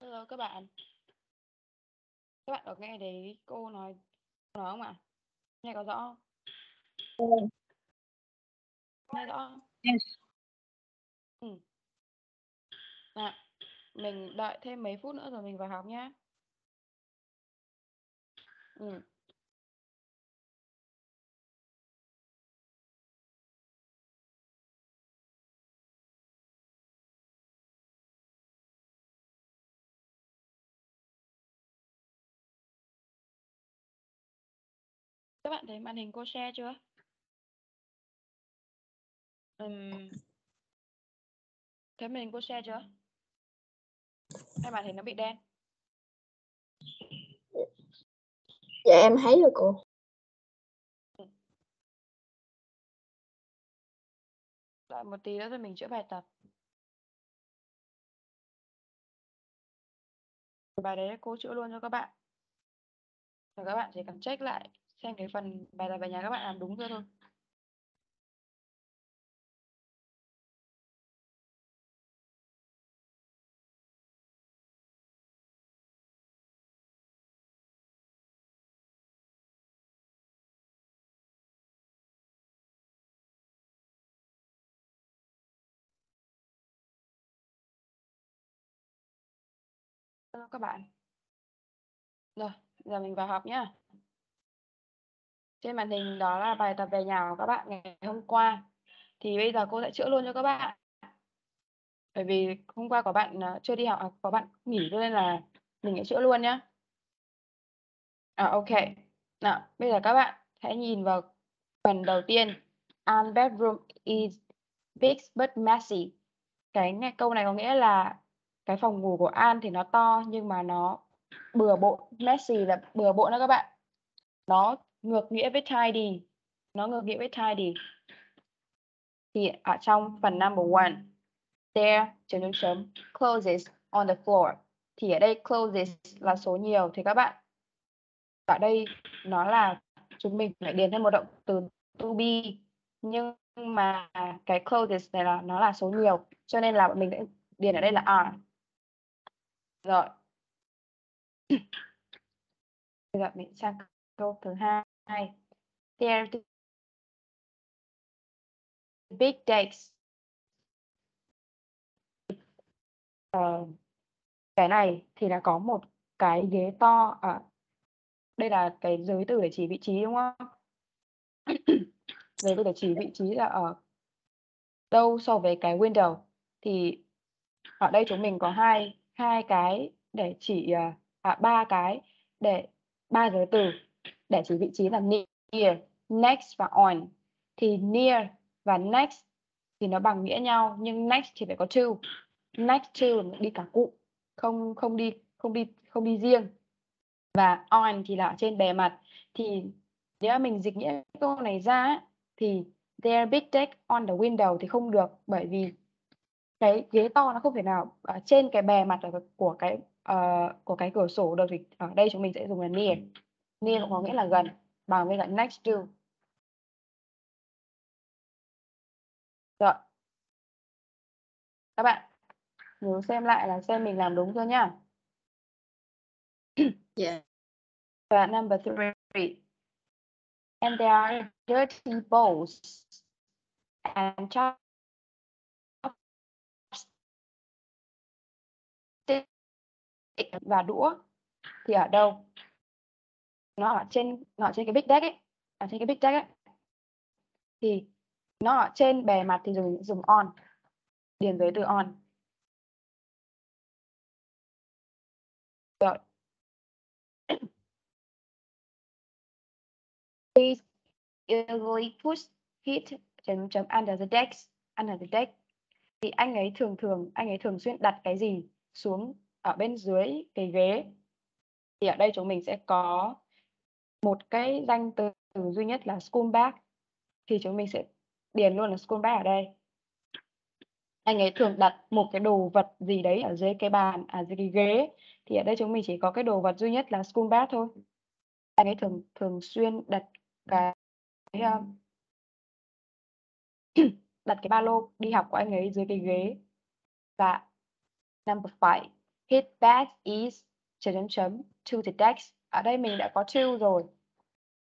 Hello các bạn. Các bạn có nghe thấy cô nói nói không ạ? Nghe có rõ không? Nghe rõ không? Yes. Ừm. À, mình đợi thêm mấy phút nữa rồi mình vào học nhá. Ừm. Các bạn thấy màn hình cô share chưa? Ừm. Thấy màn hình cô share chưa? Hay màn hình nó bị đen? Dạ em thấy rồi cô. Đợi một tí nữa rồi mình chữa bài tập. Bài đấy cô chữa luôn cho các bạn. Và các bạn chỉ cần check lại xem cái phần bài tập về nhà các bạn làm đúng chưa thôi. Hello các bạn. Rồi, giờ mình vào học nhá. Trên màn hình đó là bài tập về nhà của các bạn ngày hôm qua. Thì bây giờ cô sẽ chữa luôn cho các bạn. Bởi vì hôm qua có bạn, ờ, chưa đi học, à, có bạn nghỉ cho nên là mình sẽ chữa luôn nhé. À, ok. Nào, bây giờ các bạn hãy nhìn vào phần đầu tiên. An bedroom is big but messy. Cái này, câu này có nghĩa là cái phòng ngủ của An thì nó to nhưng mà nó bừa bộn, messy là bừa bộn đó các bạn. Nó ngược nghĩa với tidy, nó ngược nghĩa với tidy. Thì ở trong phần number one, there chấm chấm chấm closes on the floor. Thì ở đây closes là số nhiều thì các bạn ở đây nó là chúng mình lại điền thêm một động từ to be nhưng mà cái closes này là nó là số nhiều cho nên là bọn mình sẽ điền ở đây là are. Rồi. Bây giờ mình sang câu thứ hai. There big decks. Uh, ờ, cái này thì là có một cái ghế to à, đây là cái giới từ để chỉ vị trí, đúng không? Giới từ để chỉ vị trí là ở đâu so với cái window. Thì ở đây chúng mình có hai hai cái để chỉ, à, à ba cái để ba giới từ để chỉ vị trí là near, next và on. Thì near và next thì nó bằng nghĩa nhau nhưng next thì phải có to. Next to đi cả cụm, không không đi không đi không đi riêng. Và on thì là ở trên bề mặt. Thì nếu mà mình dịch nghĩa câu này ra thì their big deck on the window thì không được, bởi vì cái ghế to nó không thể nào ở trên cái bề mặt của cái, uh, của cái cửa sổ được thì ở đây chúng mình sẽ dùng là near. Near có nghĩa là gần, bằng với lại next to. Rồi. Các bạn nhớ xem lại là xem mình làm đúng chưa nhá. Dạ. Và number three. And there are dirty bowls and chopsticks và đũa thì ở đâu? Nó ở trên nó ở trên cái big deck ấy, ở trên cái big deck ấy. Thì nó ở trên bề mặt thì dùng dùng on. Điền với từ on. Rồi. Please usually push hit chấm chấm under the desk, under the deck. Thì anh ấy thường thường anh ấy thường xuyên đặt cái gì xuống ở bên dưới cái ghế. Thì ở đây chúng mình sẽ có một cái danh từ duy nhất là school bag. Thì chúng mình sẽ điền luôn là school bag ở đây. Anh ấy thường đặt một cái đồ vật gì đấy ở dưới cái bàn, à, dưới cái ghế. Thì ở đây chúng mình chỉ có cái đồ vật duy nhất là school bag thôi. Anh ấy thường thường xuyên đặt cái, um, a đặt cái ba lô đi học của anh ấy dưới cái ghế. Và number five, his bag is chấm chấm chấm to the desk. Ở đây mình đã có to rồi.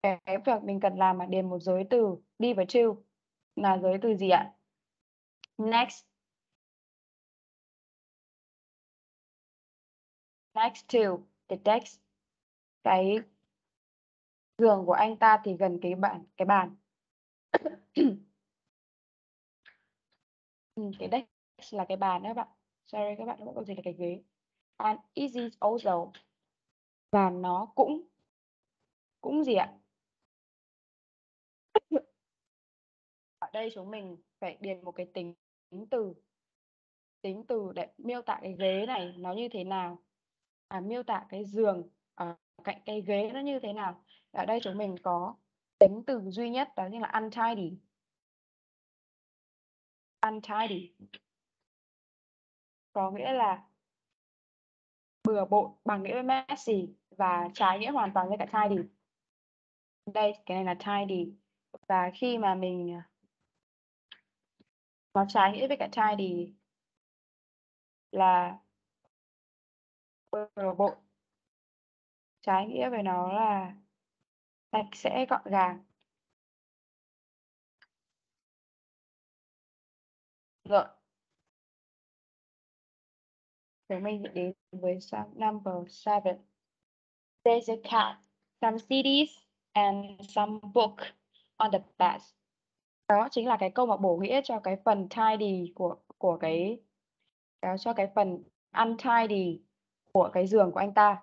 Cái, việc mình cần làm là điền một giới từ đi với to là giới từ gì ạ? Next. Next to the desk. Cái giường của anh ta thì gần cái bàn cái bàn. Ừ, cái desk là cái bàn đó các bạn. Sorry các bạn, không có gì là cái ghế. And it is also và nó cũng cũng gì ạ? Ở đây chúng mình phải điền một cái tính, tính từ tính từ để miêu tả cái ghế này nó như thế nào. À, miêu tả cái giường ở cạnh cái ghế nó như thế nào. Ở đây chúng mình có tính từ duy nhất đó chính là untidy. Untidy. Có nghĩa là bừa bộn bằng nghĩa với messy và trái nghĩa hoàn toàn với cả tidy. Đây, cái này là tidy. Và khi mà mình à, nó trái nghĩa với cả tidy là bừa. Trái nghĩa với nó là sạch sẽ gọn gàng. Rồi. Chúng mình sẽ đến với number 7. There's a cat, some CDs and some book on the bed. Đó chính là cái câu mà bổ nghĩa cho cái phần tidy của của cái đó cho cái phần untidy của cái giường của anh ta.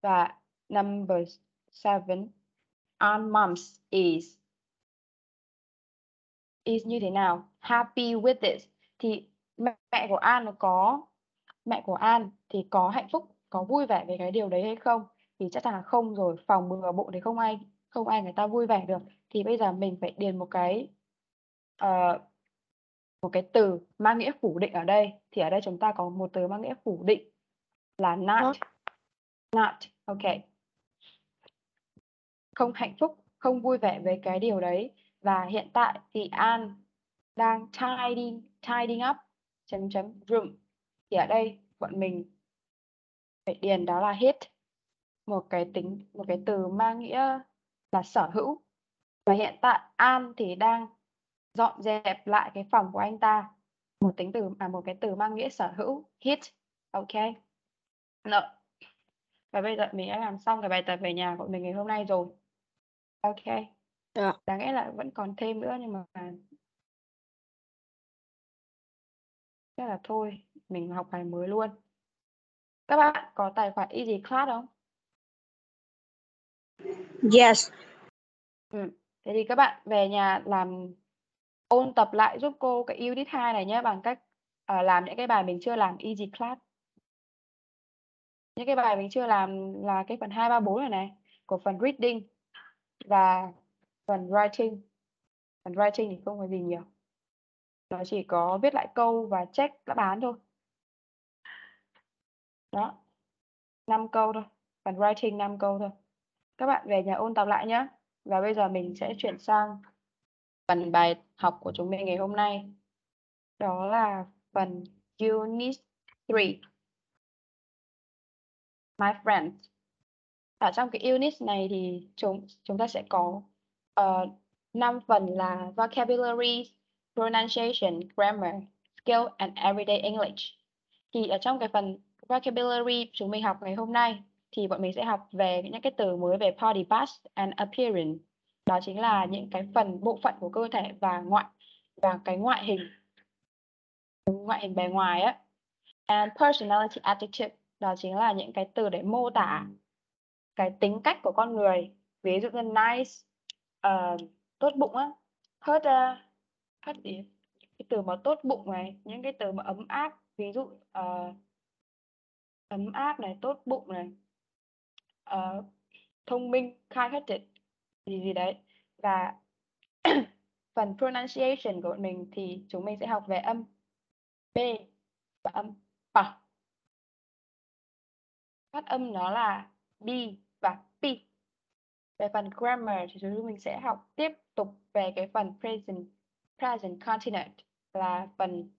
Và number seven, on Mom's is is như thế nào? Happy with it. Thì mẹ của An có mẹ của An thì có hạnh phúc, có vui vẻ về cái điều đấy hay không? Thì chắc chắn là không rồi, phòng bừa bộ thì không ai không ai người ta vui vẻ được. Thì bây giờ mình phải điền một cái uh, một cái từ mang nghĩa phủ định ở đây. Thì ở đây chúng ta có một từ mang nghĩa phủ định là not. Not. Ok. Không hạnh phúc, không vui vẻ về cái điều đấy. Và hiện tại thì An đang tidying, tidying up chấm chấm room thì ở đây bọn mình phải điền đó là hit một cái tính một cái từ mang nghĩa là sở hữu và hiện tại An thì đang dọn dẹp lại cái phòng của anh ta một tính từ à một cái từ mang nghĩa sở hữu hit ok no. và bây giờ mình đã làm xong cái bài tập về nhà của mình ngày hôm nay rồi ok yeah. Dạ. đáng lẽ là vẫn còn thêm nữa nhưng mà Chắc là thôi, mình học bài mới luôn. Các bạn có tài khoản Easy Class không? Yes. Ừ. Thế thì các bạn về nhà làm ôn tập lại giúp cô cái unit 2 này nhé bằng cách uh, làm những cái bài mình chưa làm Easy Class. Những cái bài mình chưa làm là cái phần 2, 3, 4 này này của phần reading và phần writing. Phần writing thì không có gì nhiều nó chỉ có viết lại câu và check đáp án thôi đó 5 câu thôi phần writing 5 câu thôi. Các bạn về nhà ôn tập lại nhé và bây giờ mình sẽ chuyển sang phần bài học của chúng mình ngày hôm nay. Đó là phần unit 3 my friends. Ở trong cái unit này thì chúng chúng ta sẽ có ờ, uh, 5 phần là vocabulary pronunciation, grammar, skill and everyday English. Thì ở trong cái phần vocabulary chúng mình học ngày hôm nay thì bọn mình sẽ học về những cái từ mới về body parts and appearance. Đó chính là những cái phần bộ phận của cơ thể và ngoại và cái ngoại hình ngoại hình bề ngoài á. And personality attitude đó chính là những cái từ để mô tả cái tính cách của con người. Ví dụ như nice, uh, tốt bụng á, hurt uh, phát gì cái từ mà tốt bụng này những cái từ mà ấm áp ví dụ uh, ấm áp này tốt bụng này uh, thông minh kind hearted gì gì đấy. Và phần pronunciation của mình thì chúng mình sẽ học về âm b và âm p. Phát âm nó là b và p. Về phần grammar thì chúng mình sẽ học tiếp tục về cái phần present present continuous là phần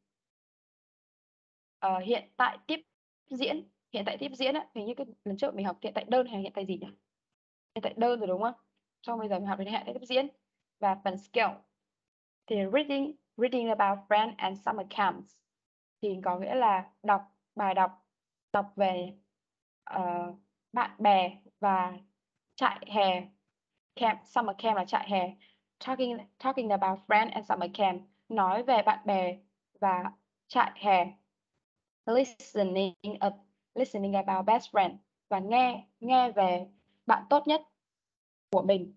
uh, hiện tại tiếp diễn hiện tại tiếp diễn á hình như cái lần trước mình học hiện tại đơn hay hiện tại gì nhỉ? Hiện tại đơn rồi đúng không? Xong bây giờ mình học đến hiện tại tiếp diễn. Và phần skill. Thì reading reading about friends and summer camps thì có nghĩa là đọc bài đọc đọc về uh, bạn bè và trại hè. Camp summer camp là trại hè. Talking talking about friends and summer camp. Nói về bạn bè và trại hè. Listening up listening about best friend và nghe nghe về bạn tốt nhất của mình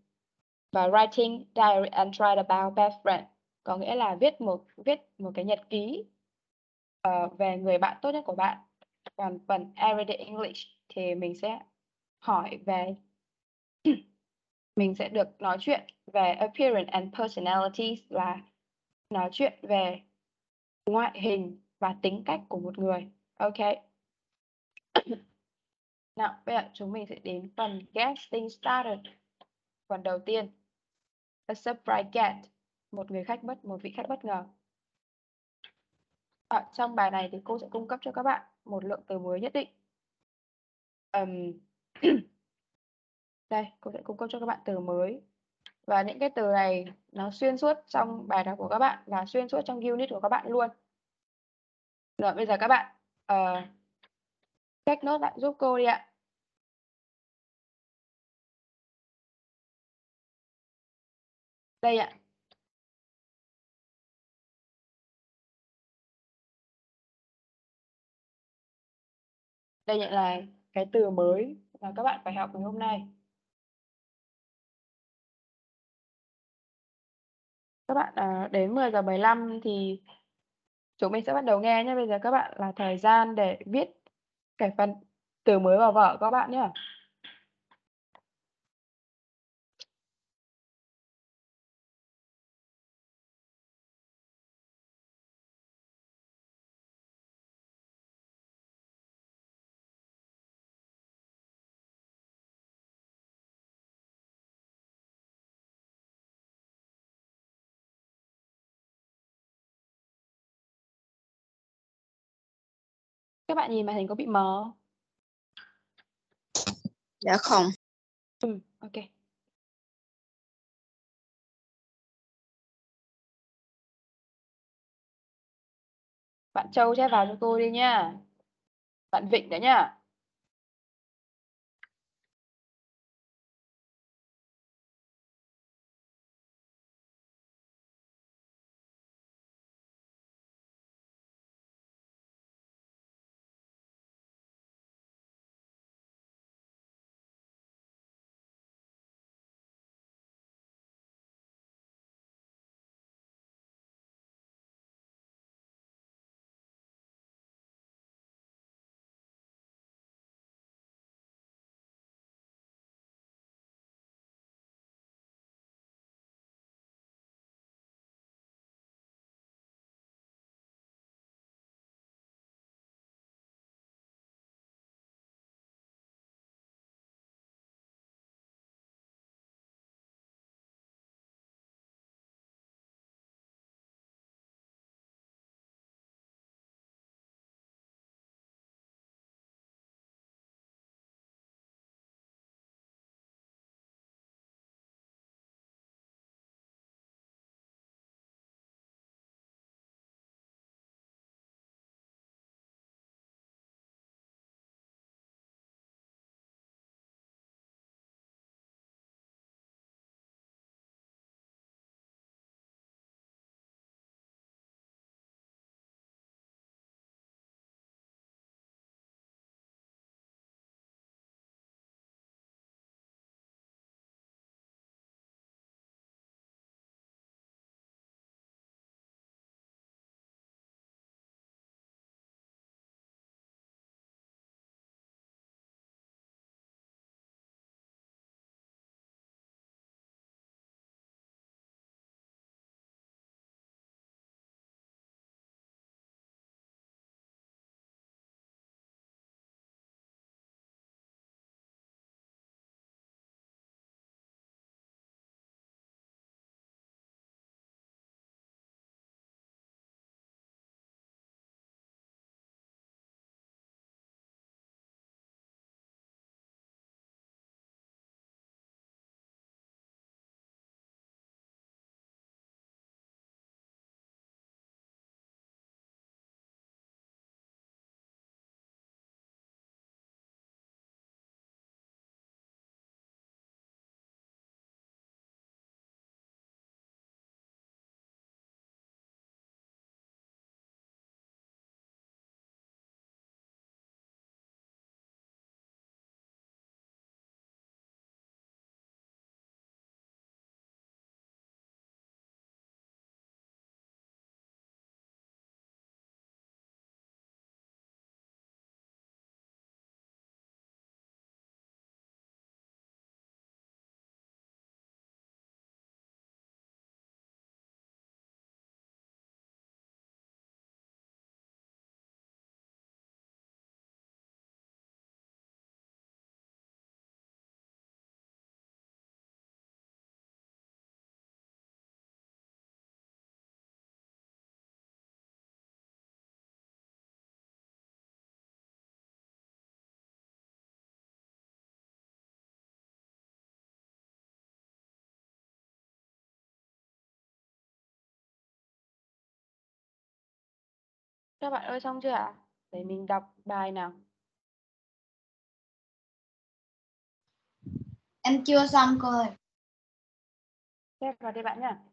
và writing diary and write about best friend có nghĩa là viết một viết một cái nhật ký uh, về người bạn tốt nhất của bạn còn phần everyday English thì mình sẽ hỏi về mình sẽ được nói chuyện về appearance and personalities là nói chuyện về ngoại hình và tính cách của một người. Ok. Nào, bây giờ chúng mình sẽ đến phần getting started. Phần đầu tiên. A surprise guest. Một người khách bất, một vị khách bất ngờ. Ở trong bài này thì cô sẽ cung cấp cho các bạn một lượng từ mới nhất định. Um, đây, cô sẽ cung cấp cho các bạn từ mới. Và những cái từ này nó xuyên suốt trong bài đọc của các bạn và xuyên suốt trong unit của các bạn luôn. Rồi bây giờ các bạn uh, check nốt lại giúp cô đi ạ. Đây ạ. Đây là cái từ mới mà các bạn phải học ngày hôm nay. Các bạn à, đến 10 giờ 15 thì chúng mình sẽ bắt đầu nghe nhé. Bây giờ các bạn là thời gian để viết cái phần từ mới vào vở các bạn nhé. Các bạn nhìn màn hình có bị mờ Dạ không. Ừ, ok. Bạn Châu chép vào cho cô đi nhá. Bạn Vịnh đấy nhá. Các bạn ơi xong chưa ạ? Để mình đọc bài nào. Em chưa xong cô ơi. Chép vào đây bạn nhá.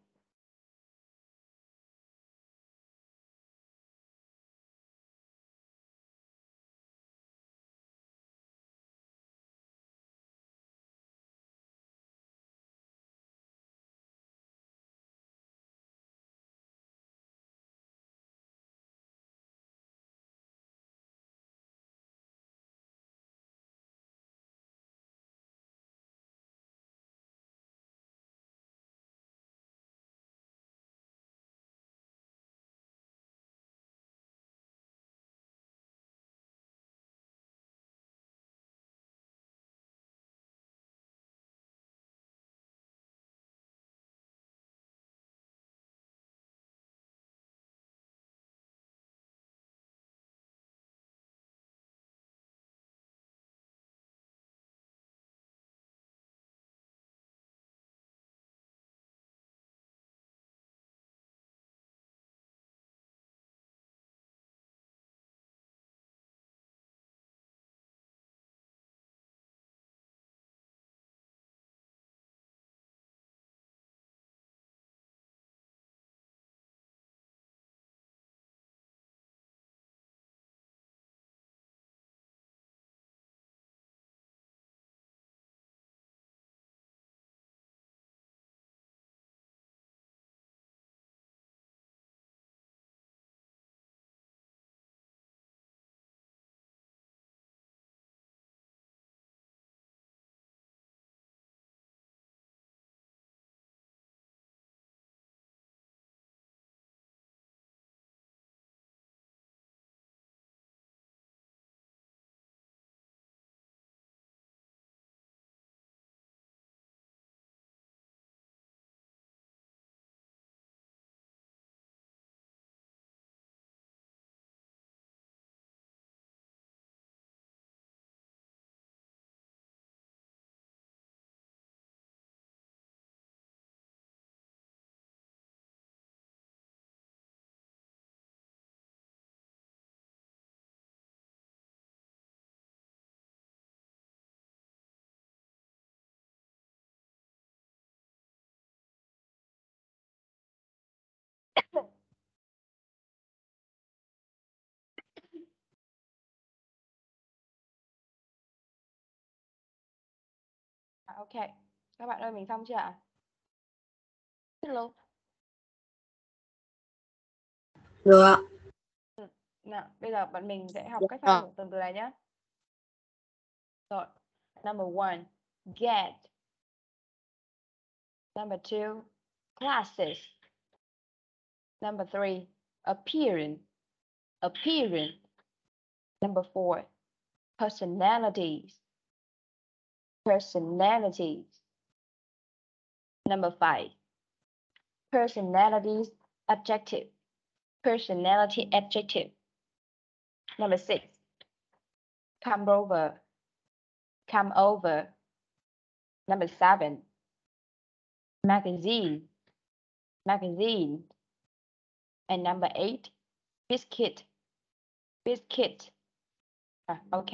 Ok. Các bạn ơi mình xong chưa ạ? Hello. Được ạ. Nào, bây giờ bọn mình sẽ học cách phát của từng từ này nhé. Rồi. Number one, get. Number two, classes. Number three, appearance. Appearance. Number four, personalities. Personalities. Number five, personalities adjective. Personality adjective. Number six, come over. Come over. Number seven, magazine. Magazine. And number eight, biscuit. Biscuit. À, ok.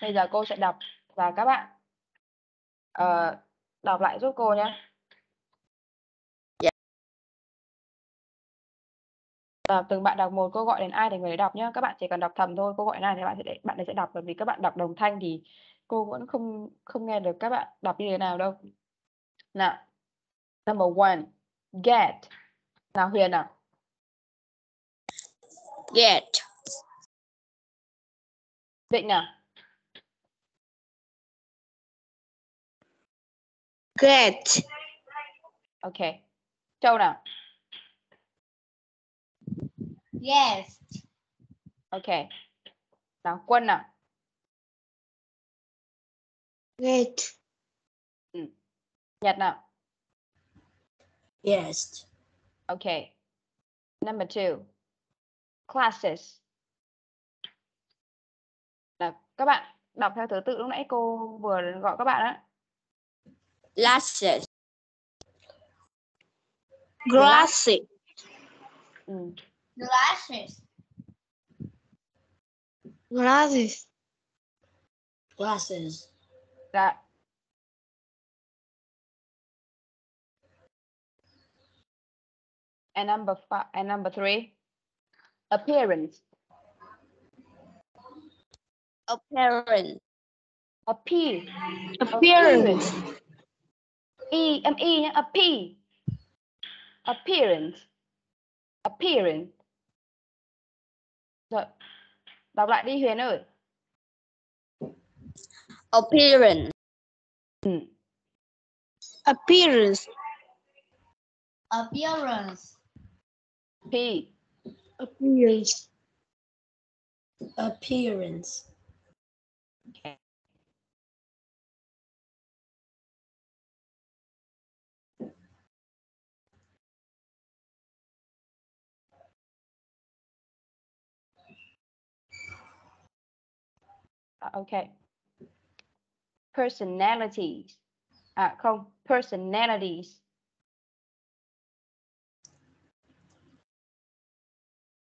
Bây giờ cô sẽ đọc và các bạn ờ, đọc lại giúp cô nhé. Dạ. Ờ, từng bạn đọc một cô gọi đến ai để người đấy đọc nhé. Các bạn chỉ cần đọc thầm thôi. Cô gọi đến ai thì bạn sẽ bạn ấy sẽ đọc bởi vì các bạn đọc đồng thanh thì cô vẫn không không nghe được các bạn đọc như thế nào đâu. Nào. Number one, get. Nào Huyền nào. Get. Định nào. Get. Ok. Châu nào. Yes. Ok. Nào Quân nào. Get. Nhật nào. Yes. Ok. Number two. Classes. Nào, các bạn đọc theo thứ tự lúc nãy cô vừa gọi các bạn á. Mm. Glasses. Glasses. Ừ. Glasses. Glasses. Glasses. Dạ. And number five, and number three, appearance. Appearance. Appear. Appearance. E, âm E. Appearance. Appearance. Rồi. Đọc lại đi Huyền ơi. Appearance. Ừ. Appearance. Appearance. P. Appearance. Appearance. Okay. Personalities. À không, personalities.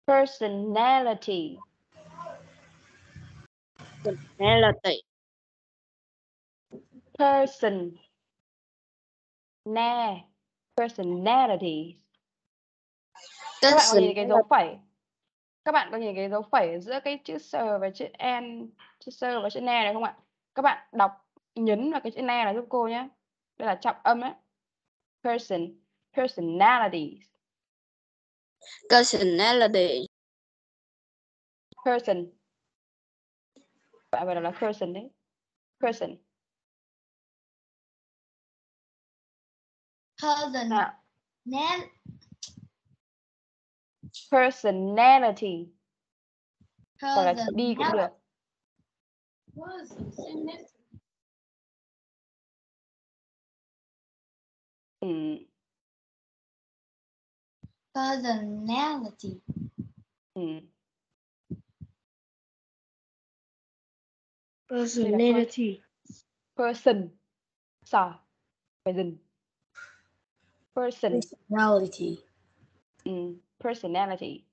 Personality. Personality. Person. Na. Personalities. Các bạn có nhìn cái dấu phẩy. Các bạn có nhìn cái dấu phẩy giữa cái chữ sờ và chữ n, chữ sờ và chữ ne này không ạ? Các bạn đọc nhấn vào cái chữ ne này giúp cô nhé. Đây là trọng âm đấy. Person, personalities, Personality. person. Bạn phải đọc là person đấy. Person. Person. Nào, Nal. personality. Hoặc là đi cũng được. Ừ. Personality. Ừ. Personality. Person. Sa. Person. Personality. Ừ. Personality.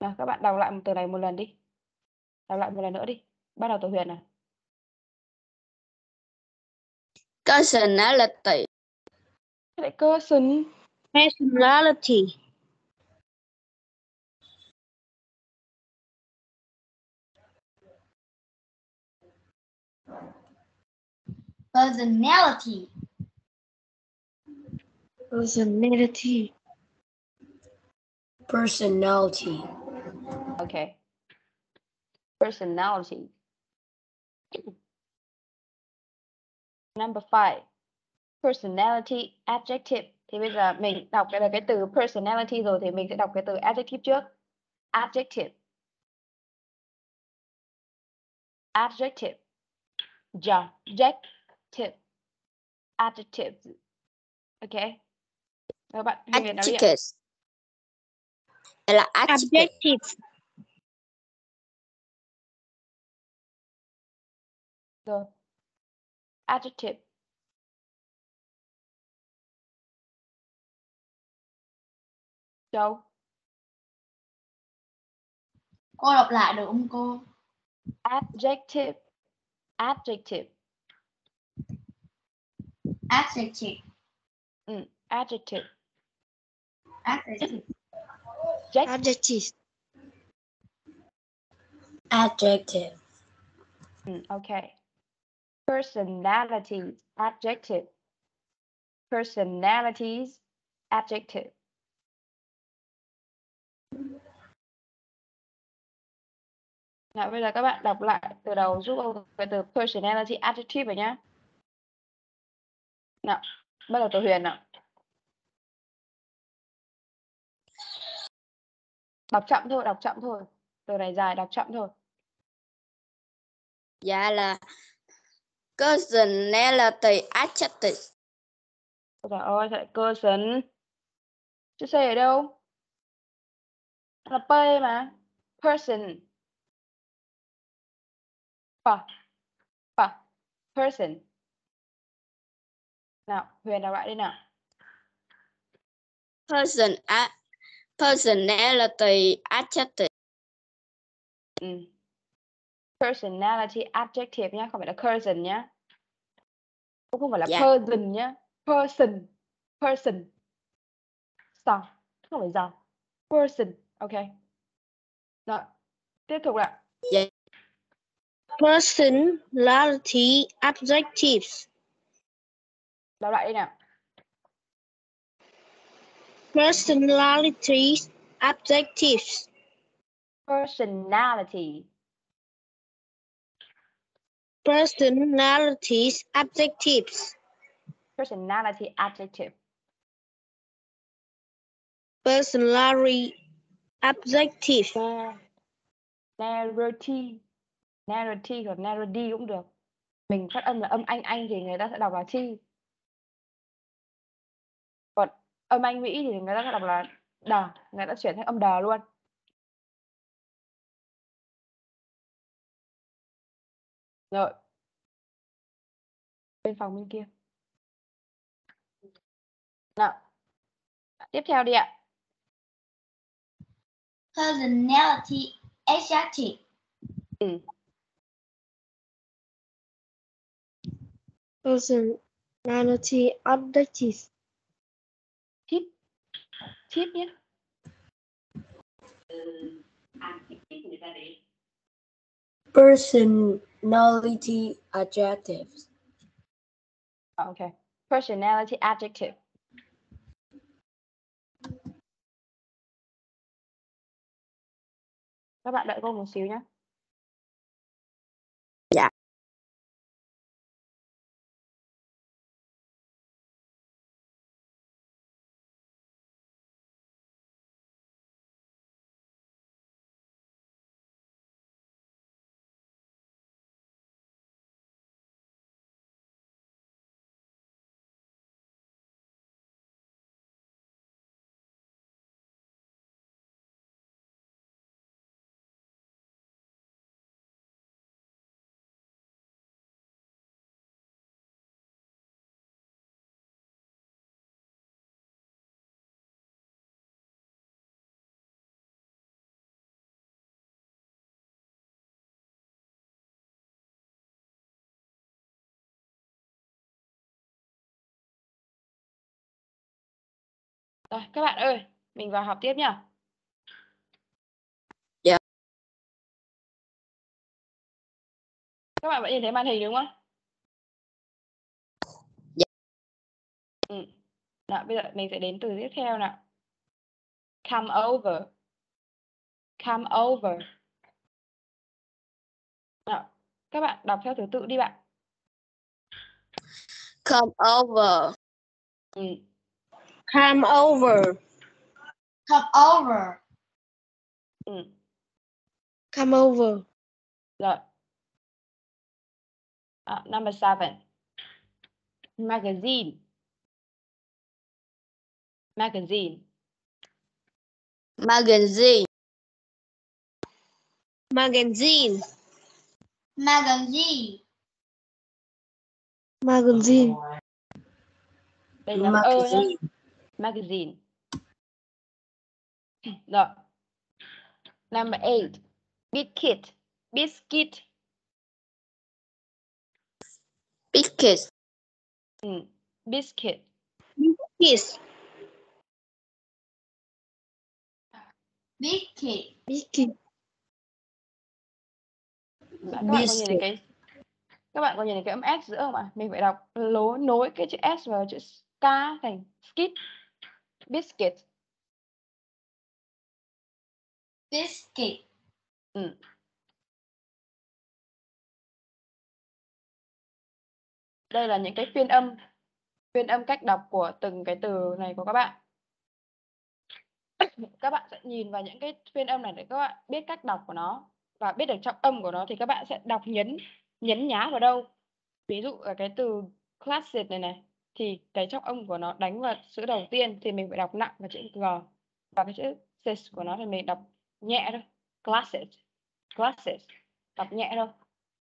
Nào, các bạn đọc lại một từ này một lần đi. Đọc lại một lần nữa đi. Bắt đầu từ Huyền này. Personality. Lại person. Personality. Personality. Personality. Personality. Okay. Personality. Number five. Personality adjective. Thì bây giờ mình đọc cái là cái từ personality rồi thì mình sẽ đọc cái từ adjective trước. Adjective. Adjective. Adjective. Adjective. Okay. Các bạn Huyền nói đi ạ. Adjectives. Là adjective. Adjectives. Rồi. Adjective. Châu. Cô đọc lại được không cô? Adjective. Adjective. Adjective. Ừ. Adjective. Adjective. Adjective. Adjective. Mm, okay. Personalities, adjective. Personalities, adjective. Nào, bây giờ các bạn đọc lại từ đầu giúp ông cái từ personality adjective rồi nhá. Nào, bắt đầu từ Huyền nào. Đọc chậm thôi, đọc chậm thôi. Từ này dài, đọc chậm thôi. Dạ là personality adjective. Ôi Trời ơi, lại person? Chữ C ở đâu? Là P mà. Person. Pa. Pa. Person. Nào, Huyền đọc lại đi nào. Person a personality adjective. Ừ. Personality adjective nhá, không phải là person nhá. Cũng không phải là Dạ. person nhá. Person. Person. Sao? Không phải giờ. Person. Ok. Rồi. Tiếp tục ạ. Personality adjectives. Đọc lại đi nào. Personality adjectives. Personality. Personalities adjectives. Personality adjective. Personality adjective. Na- Narrative. Narrative hoặc narrative cũng được. Mình phát âm là âm Anh Anh thì người ta sẽ đọc là chi. Còn âm Anh Mỹ thì người ta sẽ đọc là đờ. Người ta chuyển thành âm đờ luôn. Rồi. Bên phòng bên kia. Nào. Tiếp theo đi ạ. Personality adjective. Ừ. Personality adjectives. Tip. Tip nhé. Personality adjectives. Oh, ok. Personality adjective. Các bạn đợi cô một xíu nhé. Rồi, các bạn ơi, mình vào học tiếp nhá. Dạ. Các bạn vẫn nhìn thấy màn hình đúng không? Dạ. Ừ. Nào, bây giờ mình sẽ đến từ tiếp theo nào. Come over. Come over. Nào, các bạn đọc theo thứ tự đi bạn. Come over. Ừ. Come over. Come over. Ừ. Come over. Rồi. À, uh, number seven. Magazine. Magazine. Magazine. Magazine. Magazine. Magazine. Đây là ơ. Magazine. Magazine. Rồi. Number eight. Biscuit. Biscuit. Biscuit. Ừ. Biscuit. Kiss. Biscuit. Biscuit. Các bạn có nhìn thấy cái các bạn có nhìn thấy cái âm s giữa không ạ? Mình phải đọc lố nối cái chữ s vào chữ k thành skit. Biscuit. Biscuit. Ừ. Đây là những cái phiên âm phiên âm cách đọc của từng cái từ này của các bạn. Các bạn sẽ nhìn vào những cái phiên âm này để các bạn biết cách đọc của nó và biết được trọng âm của nó thì các bạn sẽ đọc nhấn nhấn nhá vào đâu. Ví dụ ở cái từ classic này này thì cái trọng âm của nó đánh vào chữ đầu tiên thì mình phải đọc nặng vào chữ g và cái chữ sis của nó thì mình đọc nhẹ thôi. glasses glasses Đọc nhẹ thôi.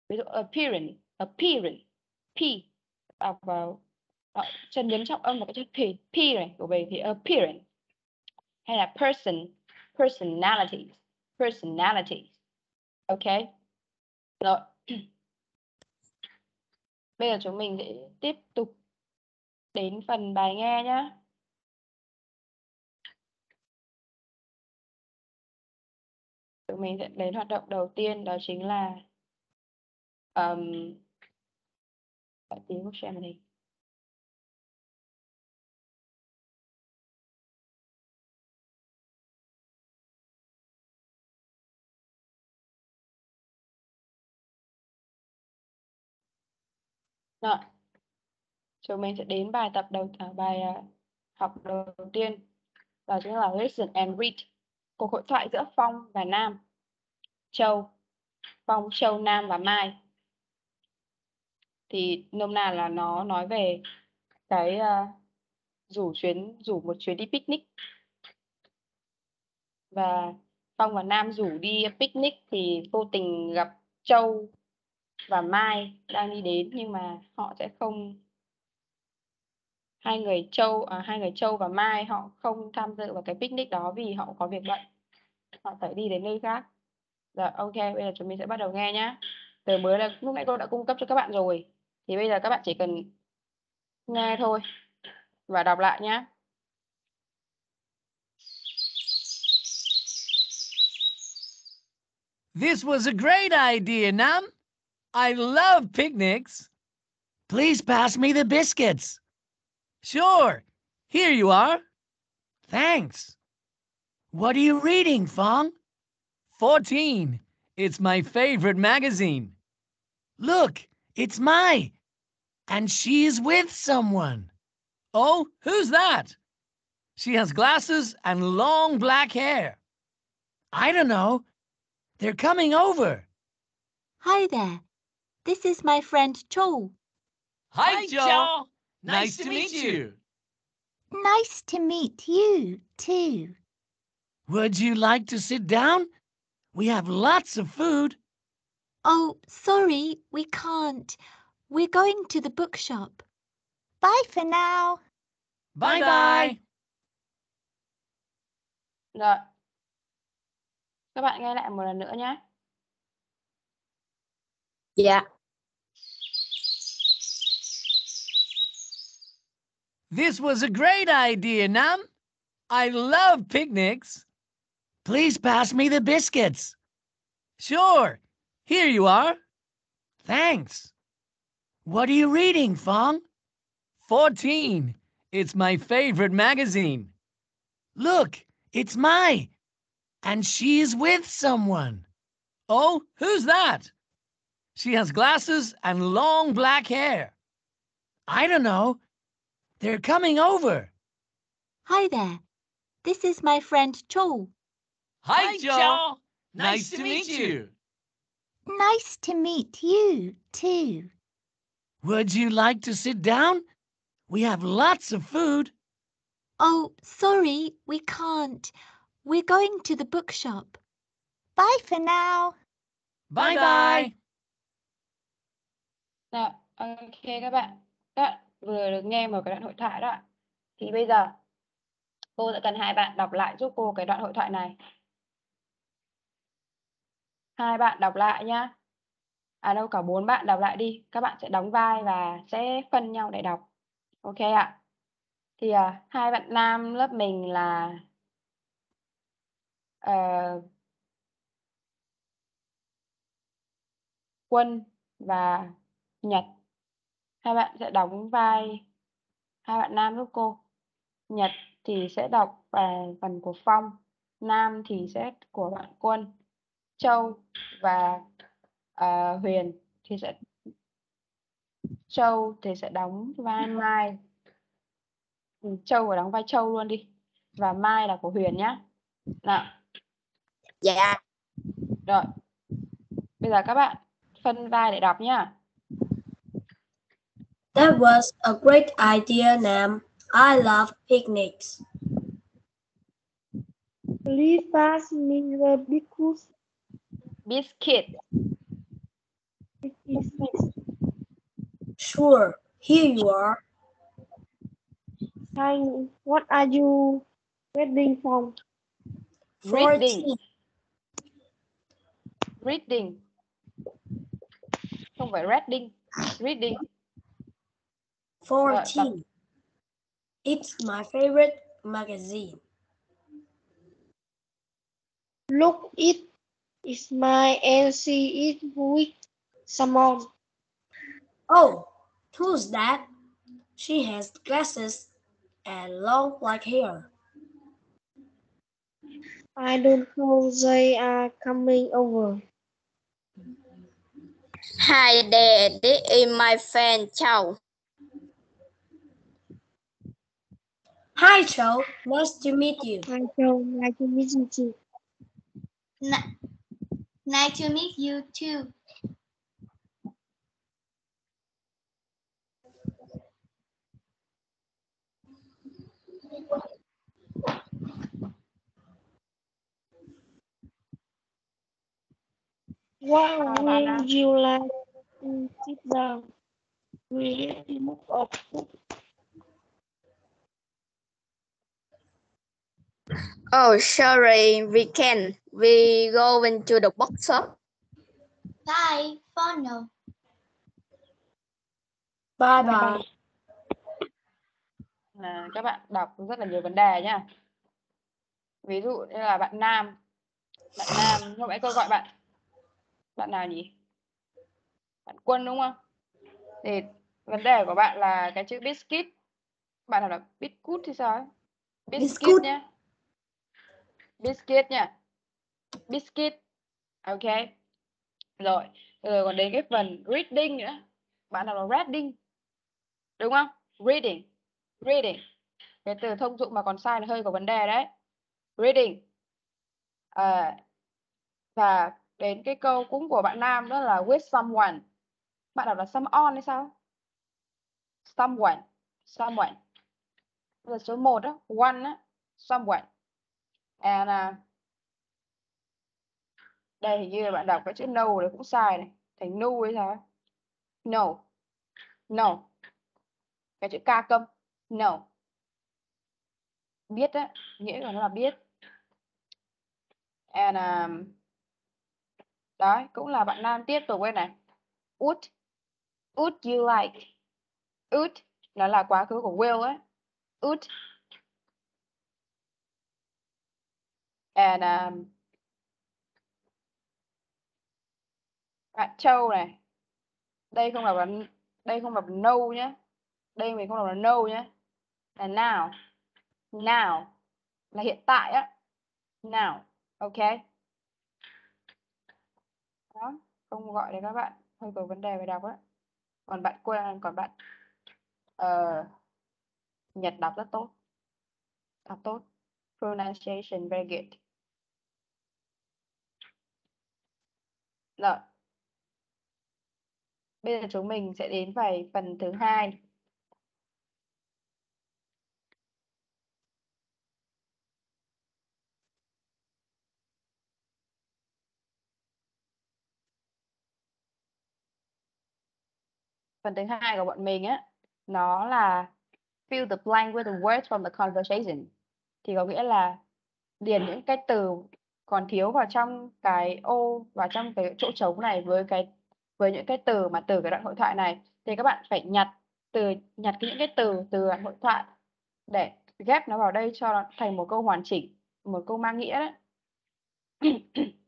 Ví dụ appearance, appearance, p đọc vào đọc, chân nhấn trọng âm vào cái chữ p, p này của mình thì appearance hay là person, personality, personality. Ok. Rồi. Bây giờ chúng mình sẽ tiếp tục đến phần bài nghe nhé. Chúng mình sẽ đến hoạt động đầu tiên đó chính là um, tiếng share màn hình. Rồi. Chúng mình sẽ đến bài tập đầu à, bài à, học đầu tiên đó chính là listen and read. Cuộc hội thoại giữa Phong và Nam. Châu. Phong, Châu, Nam và Mai. Thì nôm na là nó nói về cái uh, rủ chuyến rủ một chuyến đi picnic. Và Phong và Nam rủ đi picnic thì vô tình gặp Châu và Mai đang đi đến nhưng mà họ sẽ không hai người Châu à, hai người Châu và Mai họ không tham dự vào cái picnic đó vì họ có việc bận họ phải đi đến nơi khác rồi ok bây giờ chúng mình sẽ bắt đầu nghe nhá từ mới là lúc nãy cô đã cung cấp cho các bạn rồi thì bây giờ các bạn chỉ cần nghe thôi và đọc lại nhé This was a great idea, Nam. I love picnics. Please pass me the biscuits. Sure. Here you are. Thanks. What are you reading, Fong? 14. It's my favorite magazine. Look, it's Mai. And she is with someone. Oh, who's that? She has glasses and long black hair. I don't know. They're coming over. Hi there. This is my friend Cho. Hi, Joe. Nice, to meet you. Nice to meet you, too. Would you like to sit down? We have lots of food. Oh, sorry, we can't. We're going to the bookshop. Bye for now. Bye bye. Rồi. Các bạn nghe lại một lần nữa nhé. Dạ. This was a great idea, Nam. I love picnics. Please pass me the biscuits. Sure. Here you are. Thanks. What are you reading, Fong? 14. It's my favorite magazine. Look, it's Mai. And she is with someone. Oh, who's that? She has glasses and long black hair. I don't know. They're coming over. Hi there. This is my friend Cho. Hi, Joe. Nice to meet you. Nice to meet you, too. Would you like to sit down? We have lots of food. Oh, sorry, we can't. We're going to the bookshop. Bye for now. Bye bye. Rồi, ok các bạn. Các bạn vừa được nghe một cái đoạn hội thoại đó ạ. Thì bây giờ cô sẽ cần hai bạn đọc lại giúp cô cái đoạn hội thoại này. Hai bạn đọc lại nhá. À đâu cả bốn bạn đọc lại đi. Các bạn sẽ đóng vai và sẽ phân nhau để đọc. Ok ạ. Thì à, hai bạn nam lớp mình là uh, Quân và Nhật. Hai bạn sẽ đóng vai hai bạn nam giúp cô. Nhật thì sẽ đọc bài phần của Phong, Nam thì sẽ của bạn Quân, Châu và à, Huyền thì sẽ Châu thì sẽ đóng vai Mai. Ừ, Châu và đóng vai Châu luôn đi. Và Mai là của Huyền nhá. Nào, Dạ. rồi. Bây giờ các bạn phân vai để đọc nhá. That was a great idea, Nam. I love picnics. Please pass me the biscuits. Biscuit. Sure. Here you are. Hi, what are you waiting for? Reading. 14. reading không phải reading reading 14. It's my favorite magazine. Look it is my and see it with someone. Oh, who's that? She has glasses and long black hair. I don't know they are coming over. Hi there, this is my friend Châu. Hi, Joe. Nice to meet you. Hi Joe, nice to meet you too. Ni- nice to meet you too. What Bye, would you like to sit down? Read a book of Oh, sorry, we can. We go into the bookshop. Bye for now. Bye bye. là các bạn đọc rất là nhiều vấn đề nhá ví dụ như là bạn nam bạn nam lúc nãy cô gọi bạn bạn nào nhỉ bạn quân đúng không thì vấn đề của bạn là cái chữ biscuit bạn nào là biscuit thì sao ấy? biscuit Biscuit. nhá biscuit nha. Biscuit. Ok. Rồi rồi còn đến cái phần reading nữa. Bạn nào là reading? Đúng không? Reading. Reading. Cái từ thông dụng mà còn sai là hơi có vấn đề đấy. Reading. À, và đến cái câu cũng của bạn nam đó là with someone. Bạn đọc là some on hay sao? Someone. Someone. Là số 1 đó one á someone and uh, đây hình như là bạn đọc cái chữ no này cũng sai này. Thành nu hay sao no. No. Cái chữ ca câm no. Biết á nghĩa của nó là biết. And um, đấy cũng là bạn nam tiếp tục đây này. Would would you like? Would nó là quá khứ của will ấy would and um, bạn châu này đây không là bạn đây không là no nhé đây mình không đọc là no nhé là now now là hiện tại á. Now ok. Đó không gọi để các bạn. Hơi có vấn đề về đọc á. Còn bạn quên còn bạn uh, Nhật đọc rất tốt. Đọc tốt. Pronunciation very good. Rồi. Bây giờ chúng mình sẽ đến về phần thứ hai. Phần thứ hai của bọn mình á, nó là fill the blank with the words from the conversation. Thì có nghĩa là điền những cái từ còn thiếu vào trong cái ô và trong cái chỗ trống này với cái, với những cái từ mà từ cái đoạn hội thoại này, thì các bạn phải nhặt từ, nhặt những cái từ từ đoạn hội thoại để ghép nó vào đây cho nó thành một câu hoàn chỉnh, một câu mang nghĩa đấy.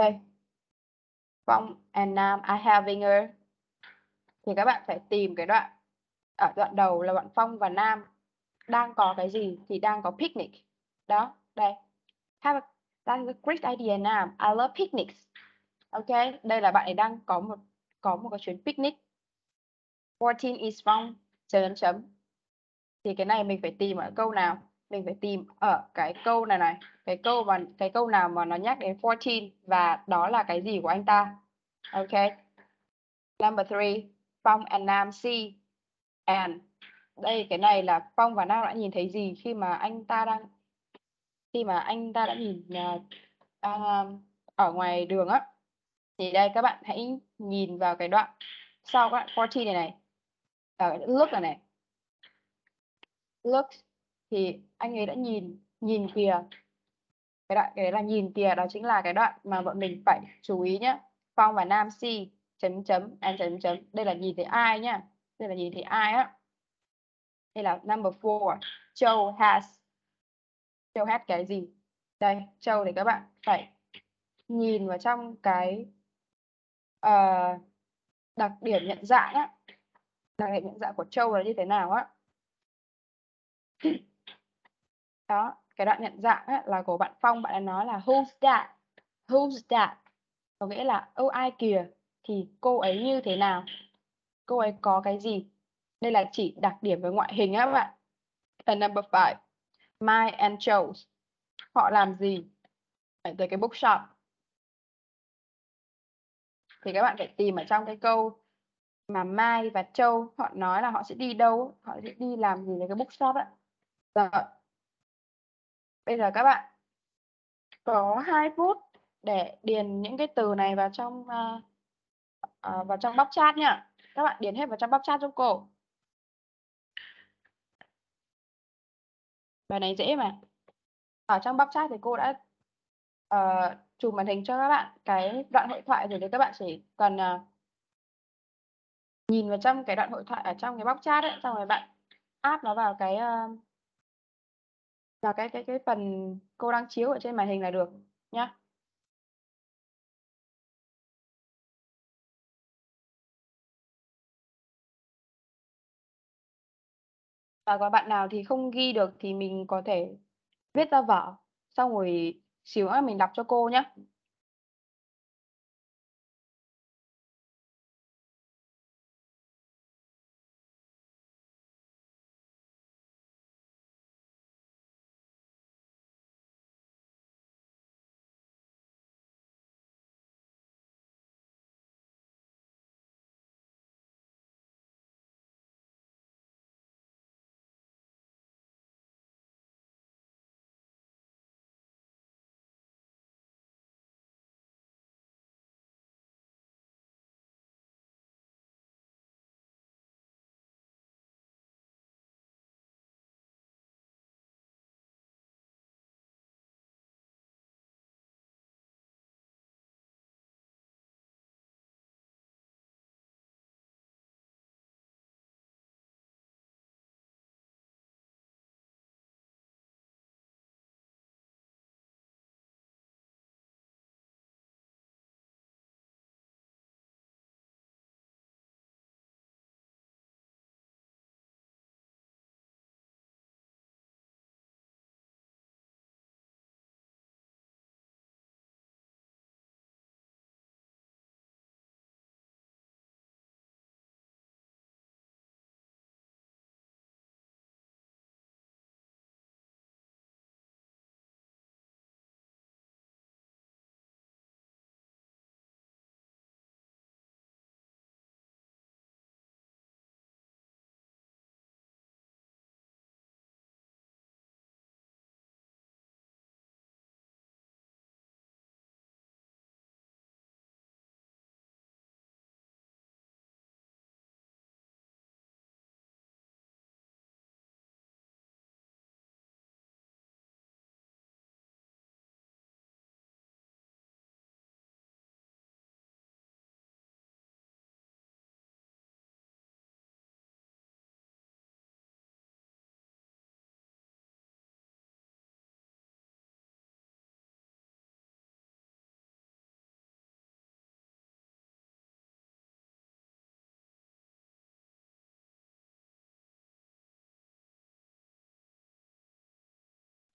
đây. Phong and Nam are having a thì các bạn phải tìm cái đoạn ở đoạn đầu là bạn Phong và Nam. Đang có cái gì thì đang có picnic. Đó đây. Have a, that's a great idea Nam. I love picnics. Ok đây là bạn ấy đang có một có một cái chuyến picnic. 14 is Phong chấm chấm. Thì cái này mình phải tìm ở câu nào? Mình phải tìm ở cái câu này này cái câu mà cái câu nào mà nó nhắc đến 14 và đó là cái gì của anh ta ok number three Phong and Nam see and đây cái này là Phong và Nam đã nhìn thấy gì khi mà anh ta đang khi mà anh ta đã nhìn uh, uh, ở ngoài đường á Thì đây các bạn hãy nhìn vào cái đoạn sau các bạn 14 này này. Ờ, ở look này này. Look thì anh ấy đã nhìn nhìn kìa. Cái đoạn cái đấy là nhìn kìa đó chính là cái đoạn mà bọn mình phải chú ý nhé. Phong và Nam C chấm chấm and chấm chấm. Đây là nhìn thấy ai nhá. Đây là nhìn thấy ai á. Đây là number four châu has Châu hát cái gì? Đây, Châu thì các bạn phải nhìn vào trong cái uh, đặc điểm nhận dạng á. Đặc điểm nhận dạng của Châu là như thế nào á. Đó, cái đoạn nhận dạng á, là của bạn Phong, bạn đã nói là who's that? Who's that? Có nghĩa là ô ai kìa thì cô ấy như thế nào? Cô ấy có cái gì? Đây là chỉ đặc điểm về ngoại hình á các bạn. And number five. Mai and Joe's. Họ làm gì? Phải tới cái bookshop. Thì các bạn phải tìm ở trong cái câu mà Mai và Châu họ nói là họ sẽ đi đâu, họ sẽ đi làm gì với cái bookshop ạ. Rồi. Bây giờ các bạn có 2 phút để điền những cái từ này vào trong uh, uh, vào trong box chat nhá. Các bạn điền hết vào trong box chat cho cô. Bài này dễ mà. Ở trong box chat thì cô đã uh, chụp màn hình cho các bạn cái đoạn hội thoại rồi thì các bạn chỉ cần uh, nhìn vào trong cái đoạn hội thoại ở trong cái box chat ấy, xong rồi bạn áp nó vào cái uh, vào cái cái cái phần cô đang chiếu ở trên màn hình là được, nhá. Và có bạn nào thì không ghi được thì mình có thể viết ra vở, xong rồi xíu nữa mình đọc cho cô nhé.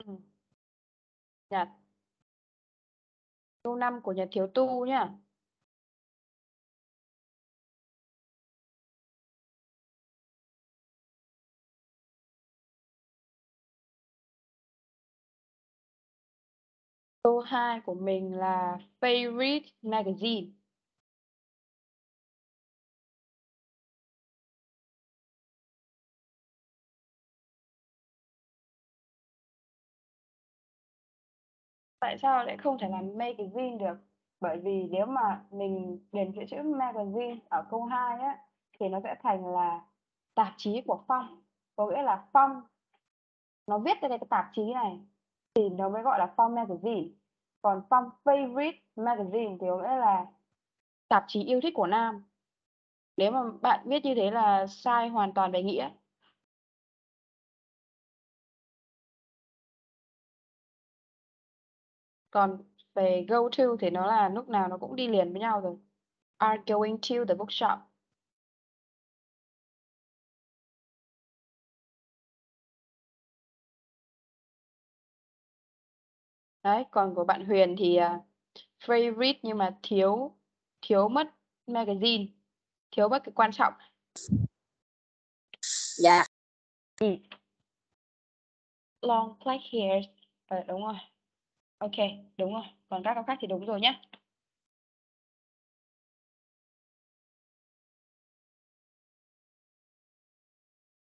Ừ. Nhật. Câu 5 của Nhật Thiếu Tu nhá. Câu 2 của mình là favorite magazine. Tại sao lại không thể làm magazine được? Bởi vì nếu mà mình điền cái chữ magazine ở câu 2 á, thì nó sẽ thành là tạp chí của Phong. Có nghĩa là Phong, nó viết ra cái tạp chí này thì nó mới gọi là Phong magazine. Còn Phong favorite magazine thì có nghĩa là tạp chí yêu thích của Nam. Nếu mà bạn viết như thế là sai hoàn toàn về nghĩa. Còn về go to thì nó là lúc nào nó cũng đi liền với nhau rồi. Are going to the bookshop. Đấy, còn của bạn Huyền thì uh, favorite nhưng mà thiếu thiếu mất magazine, thiếu mất cái quan trọng. Dạ. Ừ. Long black hairs. Ờ, đúng rồi. Ok, đúng rồi. Còn các câu khác thì đúng rồi nhé.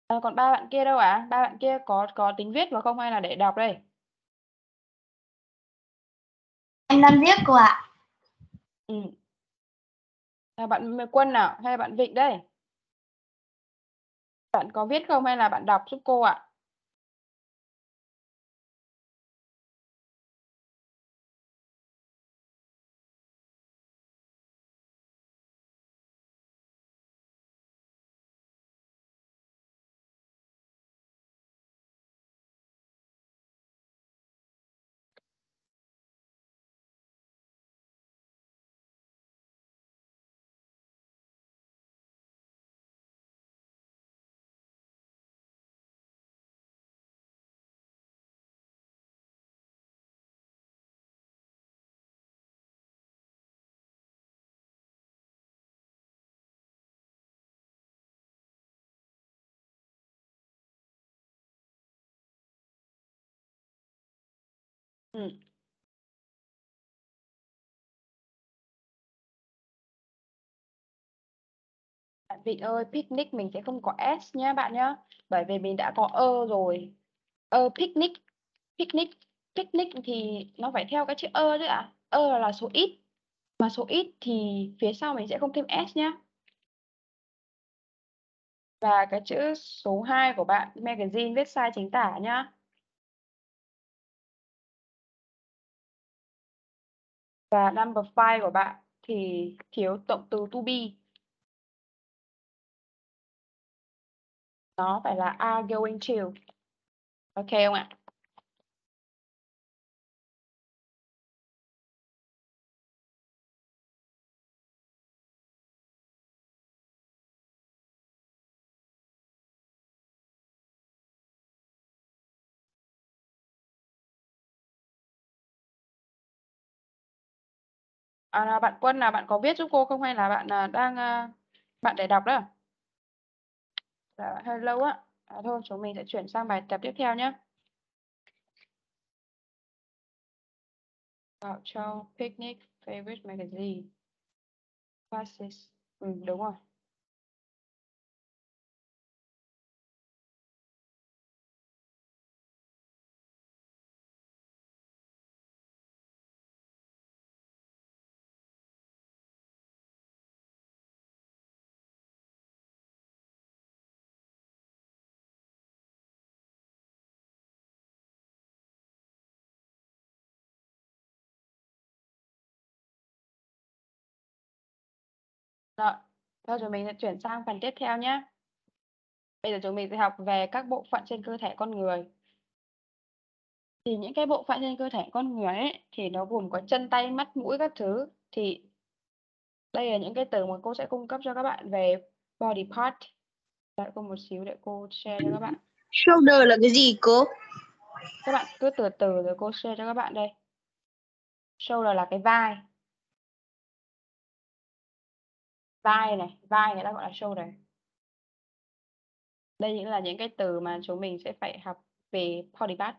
À, còn ba bạn kia đâu ạ? À? Ba bạn kia có có tính viết vào không hay là để đọc đây? Em đang viết cô ạ. Ừ. Là bạn Quân nào hay là bạn Vịnh đây? Bạn có viết không hay là bạn đọc giúp cô ạ? Ừ. Bạn Vị ơi, picnic mình sẽ không có S nhé bạn nhé. Bởi vì mình đã có ơ rồi. Ơ picnic, picnic, picnic thì nó phải theo cái chữ ơ chứ ạ. À? Ơ là số ít. Mà số ít thì phía sau mình sẽ không thêm S nhé. Và cái chữ số 2 của bạn, magazine viết sai chính tả nhá. Và number 5 của bạn thì thiếu động từ to be. Nó phải là are going to. Ok không ạ? À, bạn Quân là bạn có viết giúp cô không hay là bạn à, đang à, bạn để đọc đó? Dạ, hơi lâu á. À, thôi chúng mình sẽ chuyển sang bài tập tiếp theo nhé. Bảo Châu, Picnic, Favorite Magazine. Classes. Ừ, đúng rồi. Rồi, thôi chúng mình sẽ chuyển sang phần tiếp theo nhé. Bây giờ chúng mình sẽ học về các bộ phận trên cơ thể con người. Thì những cái bộ phận trên cơ thể con người ấy, thì nó gồm có chân tay, mắt, mũi các thứ. Thì đây là những cái từ mà cô sẽ cung cấp cho các bạn về body part. Đợi cô một xíu để cô share cho các bạn. Shoulder là cái gì cô? Các bạn cứ từ từ rồi cô share cho các bạn đây. Shoulder là cái vai. Vai này, vai người ta gọi là shoulder. Đây những là những cái từ mà chúng mình sẽ phải học về body part.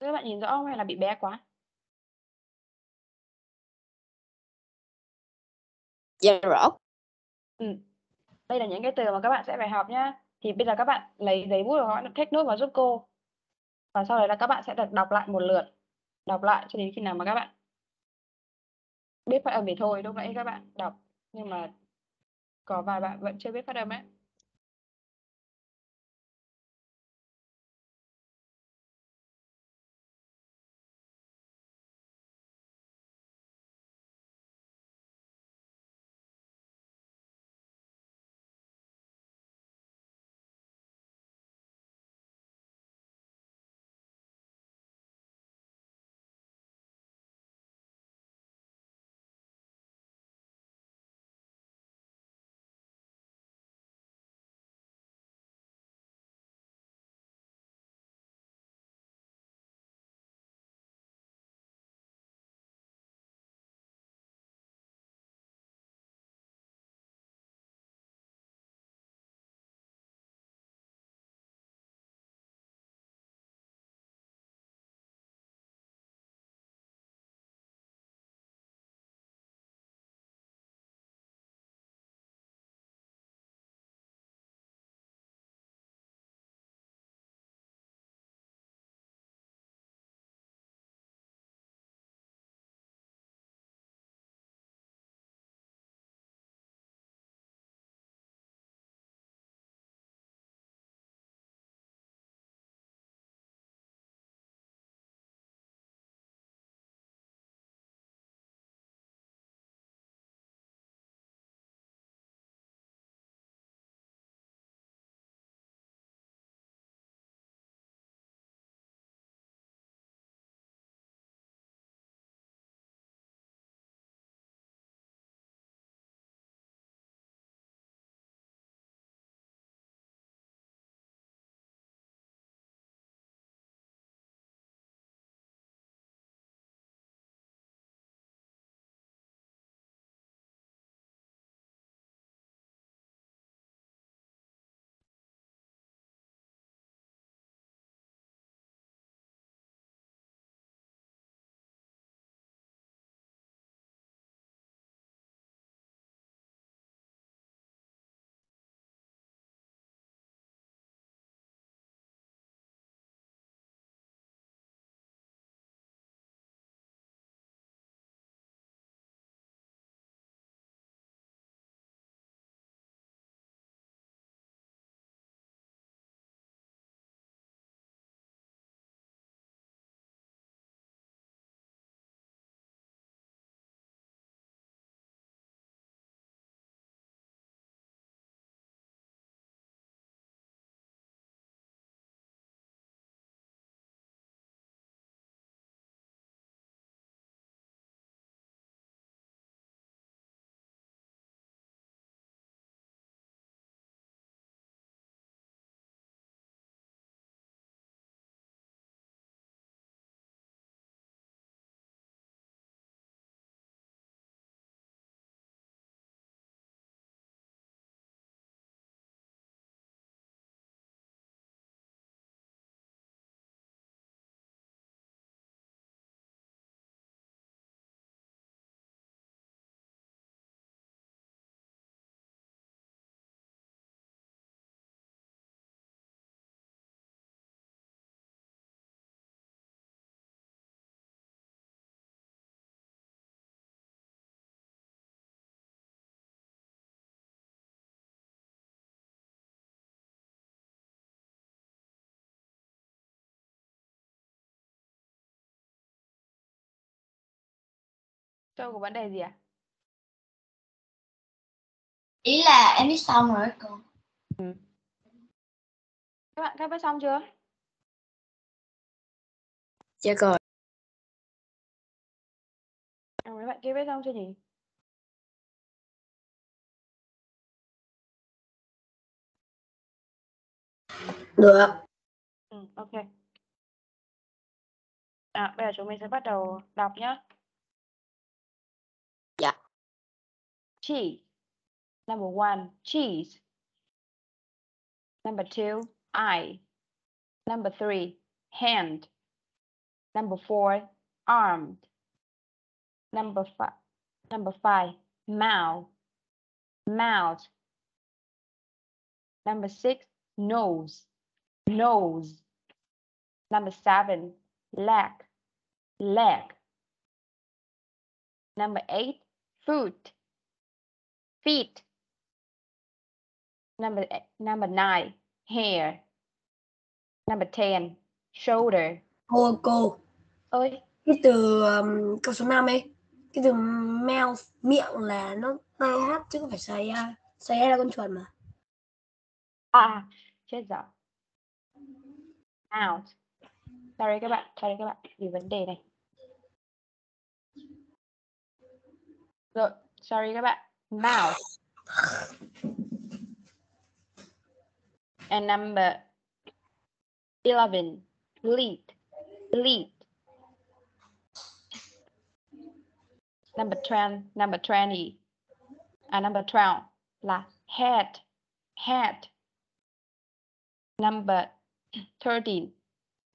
Các bạn nhìn rõ không hay là bị bé quá? Dạ rõ. Ừ. Đây là những cái từ mà các bạn sẽ phải học nhá. Thì bây giờ các bạn lấy giấy bút và các bạn take nốt vào giúp cô. và sau đấy là các bạn sẽ được đọc lại một lượt đọc lại cho đến khi nào mà các bạn biết phát âm thì thôi, lúc nãy các bạn đọc, nhưng mà có vài bạn vẫn chưa biết phát âm ấy. Châu có vấn đề gì à? Ý là em biết xong rồi cô. Các bạn các viết xong chưa? Dạ rồi. À, mấy bạn kia viết xong chưa nhỉ? Được. Ừ, ok. À, bây giờ chúng mình sẽ bắt đầu đọc nhé. Cheese. Number one, cheese. Number two, eye. Number three, hand. Number four, armed. Number five, number five, mouth. Mouth. Number six, nose. Nose. Number seven, leg, leg. Number eight, foot, feet. Number e- number nine, hair. Number ten, shoulder. Cô cô, Ơi, cái từ um, câu số 5 ấy, cái từ mouth miệng là nó hai h chứ không phải xài a. Xài a là con chuột mà. à, chết rồi. Out. Sorry các bạn, sorry các bạn, vì vấn đề này. Rồi, sorry các bạn. Mouth. And number 11, lead, lead. Number 10 number 20, à, ah, number 12 là head, head. Number 13,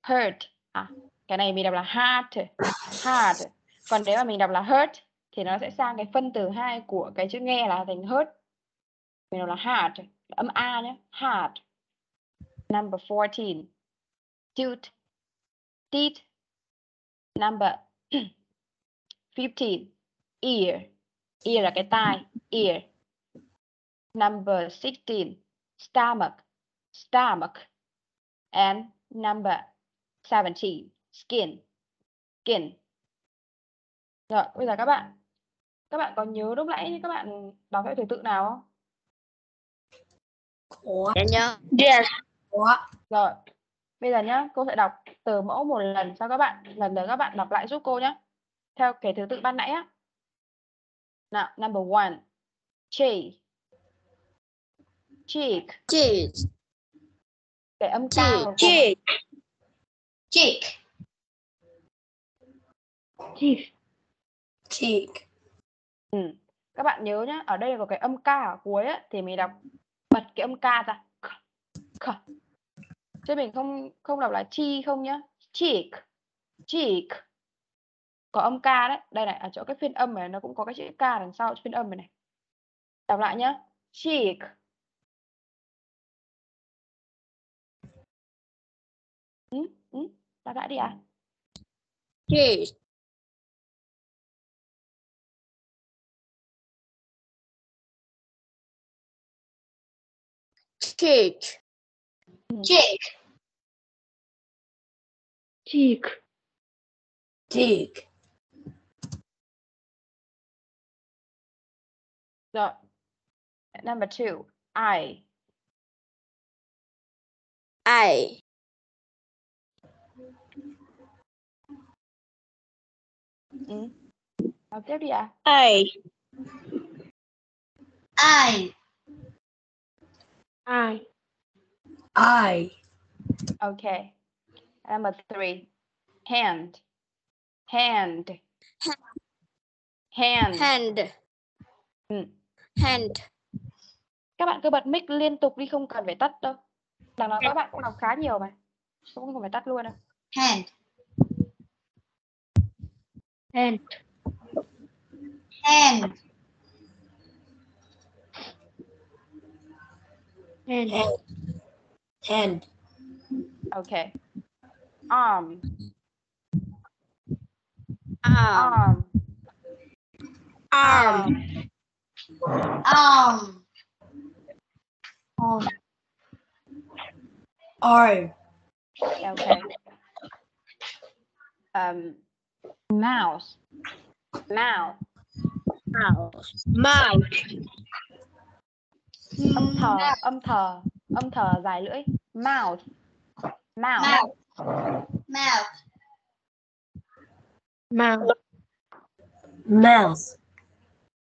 hurt. À, cái này mình đọc là heart, heart. Còn nếu mà mình đọc là hurt thì nó sẽ sang cái phân từ hai của cái chữ nghe là thành hurt. Mình đọc là heart, âm a nhé, heart. Number 14, tooth, teeth. Number 15, ear. Ear là cái tai, ear. Number 16, stomach, stomach. And number 17, skin, skin. Rồi, bây giờ các bạn, các bạn còn nhớ lúc nãy các bạn đọc cái thứ tự nào không? Có, Dạ nhớ. Yes. có. Rồi, bây giờ nhá, cô sẽ đọc từ mẫu một lần cho các bạn, lần lượt các bạn đọc lại giúp cô nhé. Theo cái thứ tự ban nãy á. Nào, number one, cheek, cheek, Cheese. cái âm cao. Cheese. Cheek. Cheek. Cheek. Ừ. Các bạn nhớ nhá, ở đây có cái âm ca ở cuối á, thì mình đọc bật cái âm ca ra. K, k. Chứ mình không không đọc là chi không nhá. Cheek, cheek. Có âm ca đấy. Đây này, ở chỗ cái phiên âm này nó cũng có cái chữ ca đằng sau phiên âm này này. Đọc lại nhá. Cheek. Ừ, ừ. Đọc lại đi ạ. Cheek. Cheek. Cheek. Cheek. Rồi. Number two, eye. Eye. Ừ. Đọc tiếp đi ạ. Eye. Eye. Eye. Eye. Okay. Number three, hand. Hand. Hand. Hand. Ừ. Hand. Các bạn cứ bật mic liên tục đi không cần phải tắt đâu. Đằng nào các bạn cũng đọc khá nhiều mà. Không phải tắt luôn đâu. Hand. Hand. Hand. Hand. Hand. Hand. Okay. Arm. Arm. Arm. Arm. Arm. Arm. Okay. Um, mouse. Mouth. Mouth. Mouth. Âm thờ. Âm thờ. Âm thờ dài lưỡi. Mouth. Mouth. Mouth. Mouth. Mouth.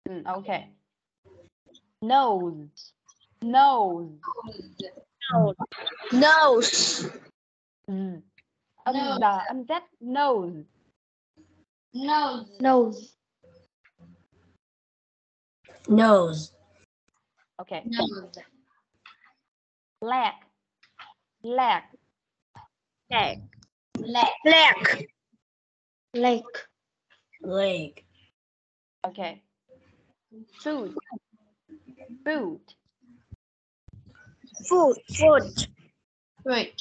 Mm, okay. Nose. Nose. Nose. Mm. Âm giờ, âm z. Nose. Nose. Nose. Nose. Okay. Nose. Leg. Leg. Leg. Leg. Leg. Leg. Leg. Okay. Foot. Foot. Foot. Foot. Foot.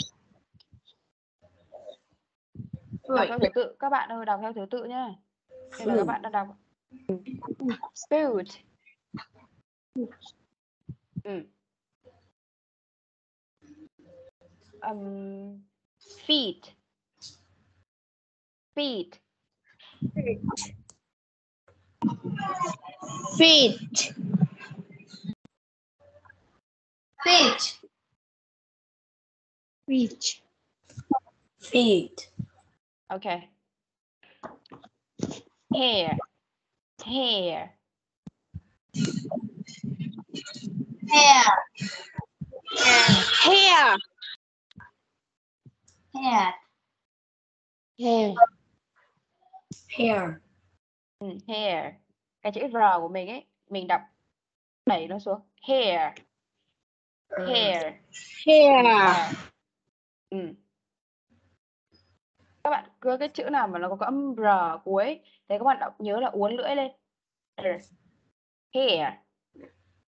đọc theo thứ tự các bạn ơi đọc theo thứ tự nhá đây là các Food. bạn đang đọc food ừ. um, feet feet Feet. Feet. Feet. Feet. okay hair hair Hair. Hair. Hair. Hair. Hair. ừ, hair cái chữ r của mình ấy mình đọc đẩy nó xuống hair Uh, hair Hair. hair. ừ. các bạn cứ cái chữ nào mà nó có cái âm r cuối thế các bạn đọc nhớ là uốn lưỡi lên hair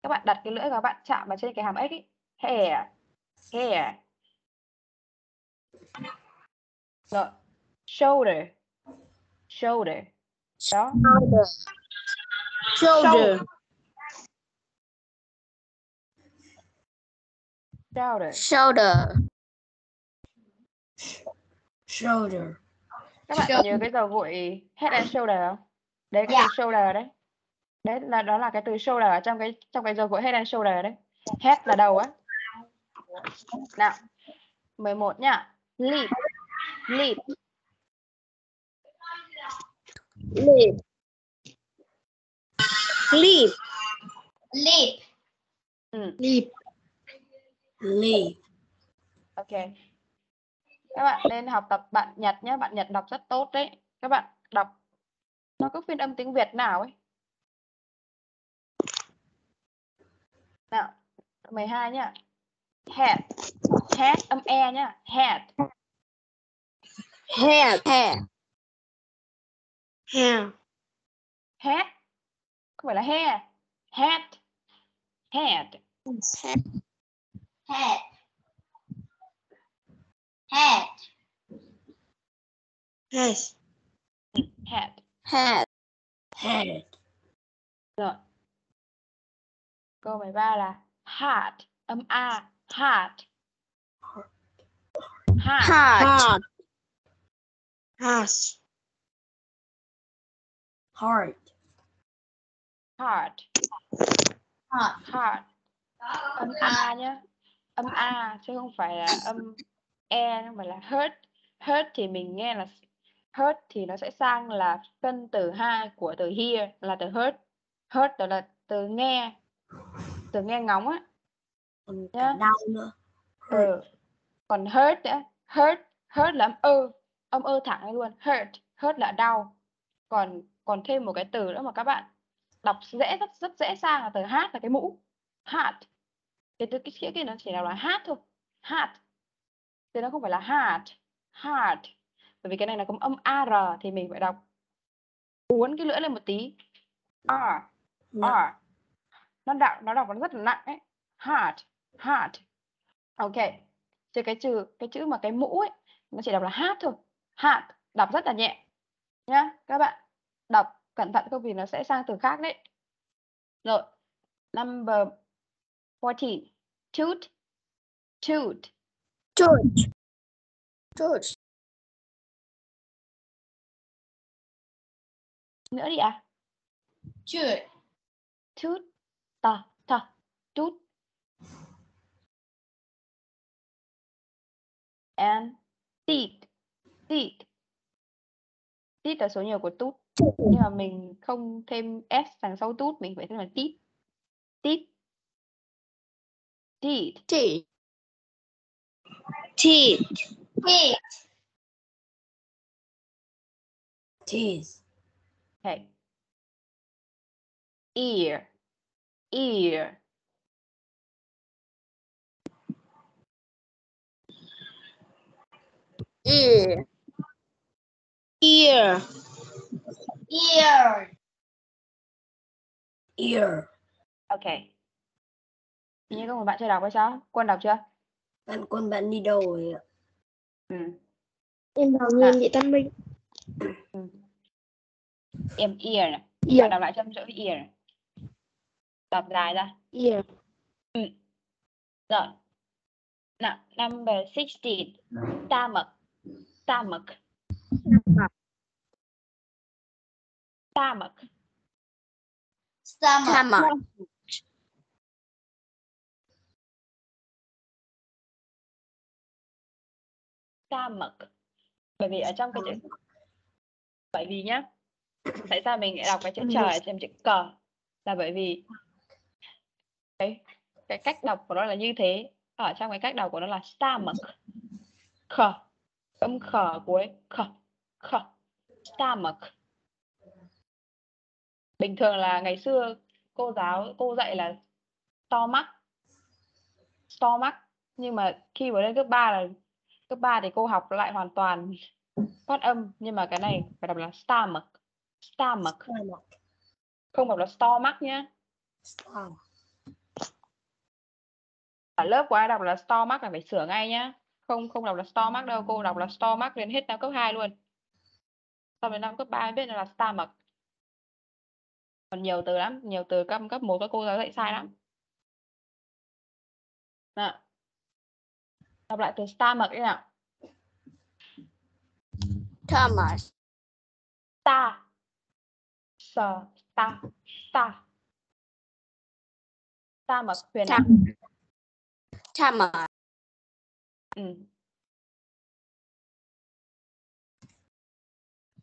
các bạn đặt cái lưỡi của các bạn chạm vào trên cái hàm x ấy hair. Hair. Rồi. Shoulder. Shoulder. Đó. Shoulder. shoulder. Shoulder. Shoulder. các bạn nhớ cái dầu gội head and shoulder không? Đấy cái từ shoulder đấy đấy là đó là cái từ shoulder ở trong cái trong cái dầu gội head and shoulder đấy head là đầu á nào 11 nhá leap leap Leap. Leap. Leap. ừ, Leap. Leap. ok các bạn nên học tập bạn Nhật nhé bạn Nhật đọc rất tốt đấy các bạn đọc nó có phiên âm tiếng Việt nào ấy nào 12 nhá head head âm e nhá head Hair. Hair. Hair. head không phải là hair head head Head. Head. Head. head Head. Head. Rồi. Câu 13 là heart, âm A, heart. Heart, Heart. Heart. Heart. heart, Heart. heart. Âm A nhá. Âm A chứ không phải là âm E, phải là hurt. Hurt thì mình nghe là hurt thì nó sẽ sang là phân từ hai của từ hear là từ hurt. Hurt đó là từ nghe. Từ nghe ngóng á. Còn đau nữa. Ừ. Còn hurt nữa, hurt, hurt là âm ơ, âm ơ thẳng luôn, hurt, hurt là đau. Còn còn thêm một cái từ nữa mà các bạn đọc dễ rất rất dễ sang là từ hát là cái mũ, hat. Cái từ cái chữ kia nó chỉ là là hát thôi, hat. Thì nó không phải là heart, heart. Bởi vì cái này là có âm ar thì mình phải đọc uốn cái lưỡi lên một tí. R, R. Nó đọc nó đọc nó rất là nặng ấy. Heart, heart. Ok. Chứ cái chữ cái chữ mà cái mũ ấy nó chỉ đọc là hát thôi. Hat, đọc rất là nhẹ. Nhá, các bạn đọc cẩn thận không vì nó sẽ sang từ khác đấy. Rồi. Number 14. Toot. Toot. Toot. Toot. Nữa đi à? Toot. Toot. Ta, ta. Toot. And teeth. Teeth. Teeth là số nhiều của tút. Nhưng mà mình không thêm S đằng sau tút, mình phải thêm là. Teeth. Teeth. Teeth. Teeth. Teeth. Teeth. Okay. Ear. Ear. Ear. Ear. Ear. Ear. Ok. Hình như có một bạn chưa đọc hay sao? Quân đọc chưa? Bạn quân bạn đi đâu rồi ạ? Ừ. Em bảo nguyên bị tân minh. em ear này Ear. bạn đọc lại cho em chỗ ear này. Đọc dài ra. Ear. rồi. Nào number 16 stomach stomach stomach Stomach. stomach bởi vì ở trong cái chữ bởi vì nhá tại sao mình lại đọc cái chữ trời ở trong chữ cờ? Là bởi vì cái cái cách đọc của nó là như thế. Ở trong cái cách đọc của nó là stomach khờ âm khờ cuối khờ khờ stomach bình thường là ngày xưa cô giáo cô dạy là stomach stomach nhưng mà khi vừa lên cấp 3 là cấp 3 thì cô học lại hoàn toàn phát âm. Nhưng mà cái này phải đọc là stomach stomach Stomach. không đọc là stomach nhé Ở lớp của ai đọc là stomach là phải sửa ngay nhá. Không không đọc là stomach đâu cô đọc là stomach đến hết năm cấp 2 luôn. Sau đến năm cấp 3 mới biết là stomach còn nhiều từ lắm nhiều từ cấp cấp 1 các cô giáo dạy sai lắm. Nào. đọc lại từ stomach đi nào. Stomach. ta sờ ta ta stomach huyền nào Stomach. ừ.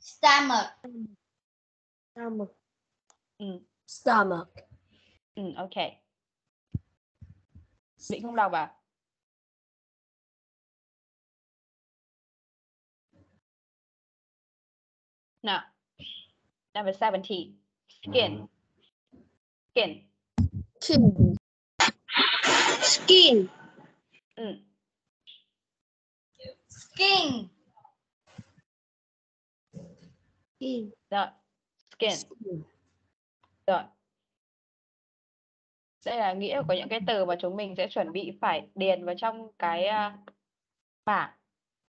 Stomach. Stomach. Ừ. Stomach. ừ ok định không đọc à nào number 17 skin skin Skin. Skin. Ừ. Skin. Skin. rồi. Skin. Rồi. Đây là nghĩa của những cái từ mà chúng mình sẽ chuẩn bị phải điền vào trong cái à, bảng.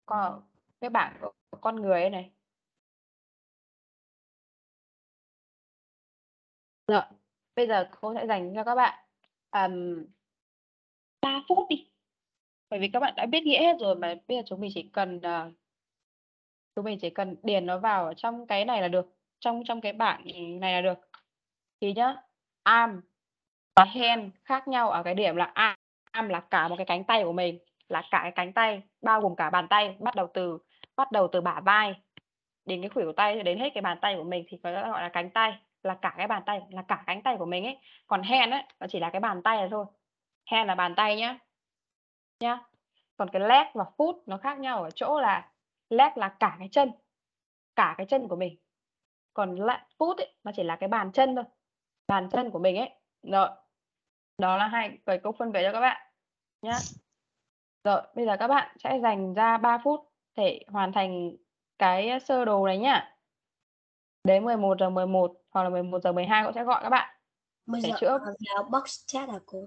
Có cái bảng của của con người ấy này. Rồi. Bây giờ cô sẽ dành cho các bạn um, 3 phút đi bởi vì các bạn đã biết nghĩa hết rồi mà bây giờ chúng mình chỉ cần uh, chúng mình chỉ cần điền nó vào trong cái này là được trong trong cái bảng này là được. Thì nhá arm và hand khác nhau ở cái điểm là arm, là cả một cái cánh tay của mình là cả cái cánh tay bao gồm cả bàn tay bắt đầu từ bắt đầu từ bả vai. Đến cái khuỷu tay đến hết cái bàn tay của mình thì có gọi là cánh tay là cả cái bàn tay là cả cánh tay của mình ấy. Còn hand ấy nó chỉ là cái bàn tay này thôi. Hand là bàn tay nhá nhá. Còn cái leg và foot nó khác nhau ở chỗ là leg là cả cái chân cả cái chân của mình. Còn lại foot ấy nó chỉ là cái bàn chân thôi bàn chân của mình ấy. Rồi đó là hai cái câu phân biệt cho các bạn nhá. Rồi bây giờ các bạn sẽ dành ra 3 phút để hoàn thành cái sơ đồ này nhá. Đến 11 giờ 11 hoặc là 11 giờ 12 cũng sẽ gọi các bạn. Bây Để giờ chữa. box chat hả cô?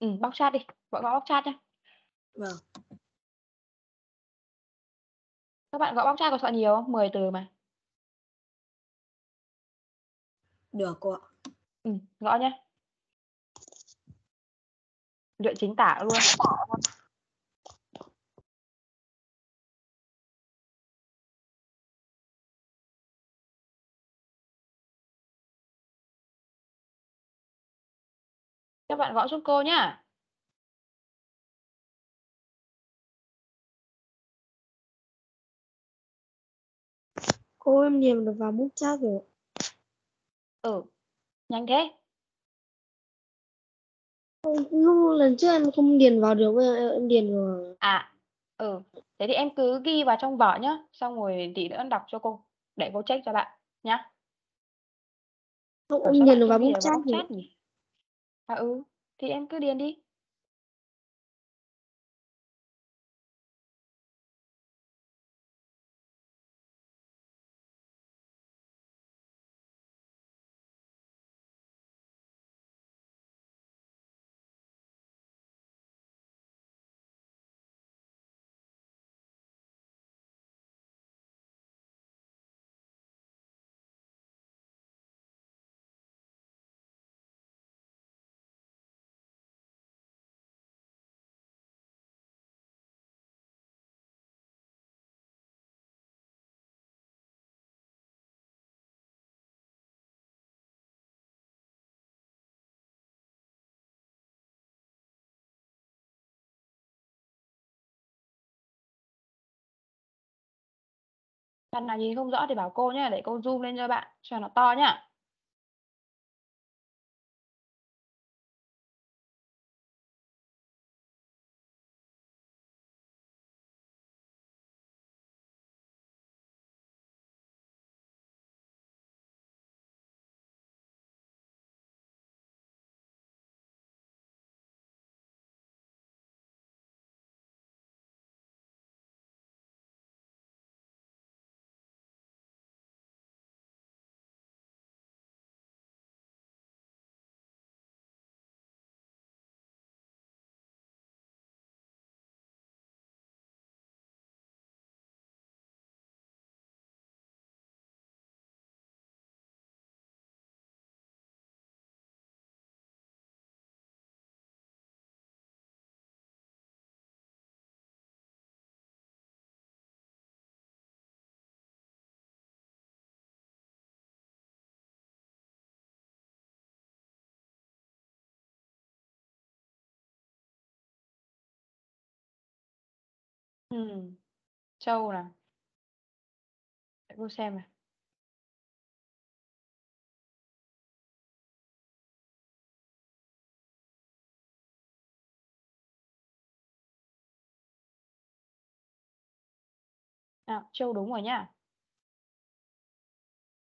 Ừ, bóc chat đi gọi gõ bóc chat nhá. Vâng. các bạn gõ bóc chat có sợ nhiều không? 10 từ mà. Được cô ạ. ừ, gõ nhá. Luyện chính tả luôn bạn gõ giúp cô nhá Cô em điền được vào bút chat rồi. ừ nhanh thế Lúc lần trước em không điền vào được, bây giờ em điền rồi. À, ừ. Thế thì em cứ ghi vào trong vở nhá, xong rồi tí nữa đọc cho cô, để cô check cho bạn nhá. Không, em điền được vào bút chat nhỉ? À ừ, thì em cứ điền đi. Bạn nào nhìn không rõ thì bảo cô nhá, để cô zoom lên cho bạn cho nó to nhá. Ừm. Trâu nào. Để cô xem nào. À, Châu đúng rồi nhá.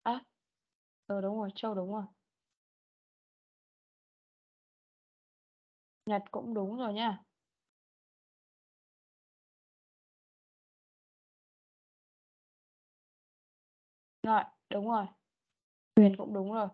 À. Ừ, đúng rồi, Châu đúng rồi. Nhật cũng đúng rồi nhá. Rồi, đúng rồi. Huyền cũng đúng rồi.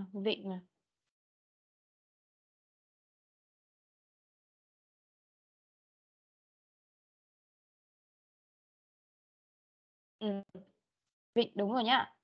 À, vịnh à. Ừm. Vịnh đúng rồi nhá.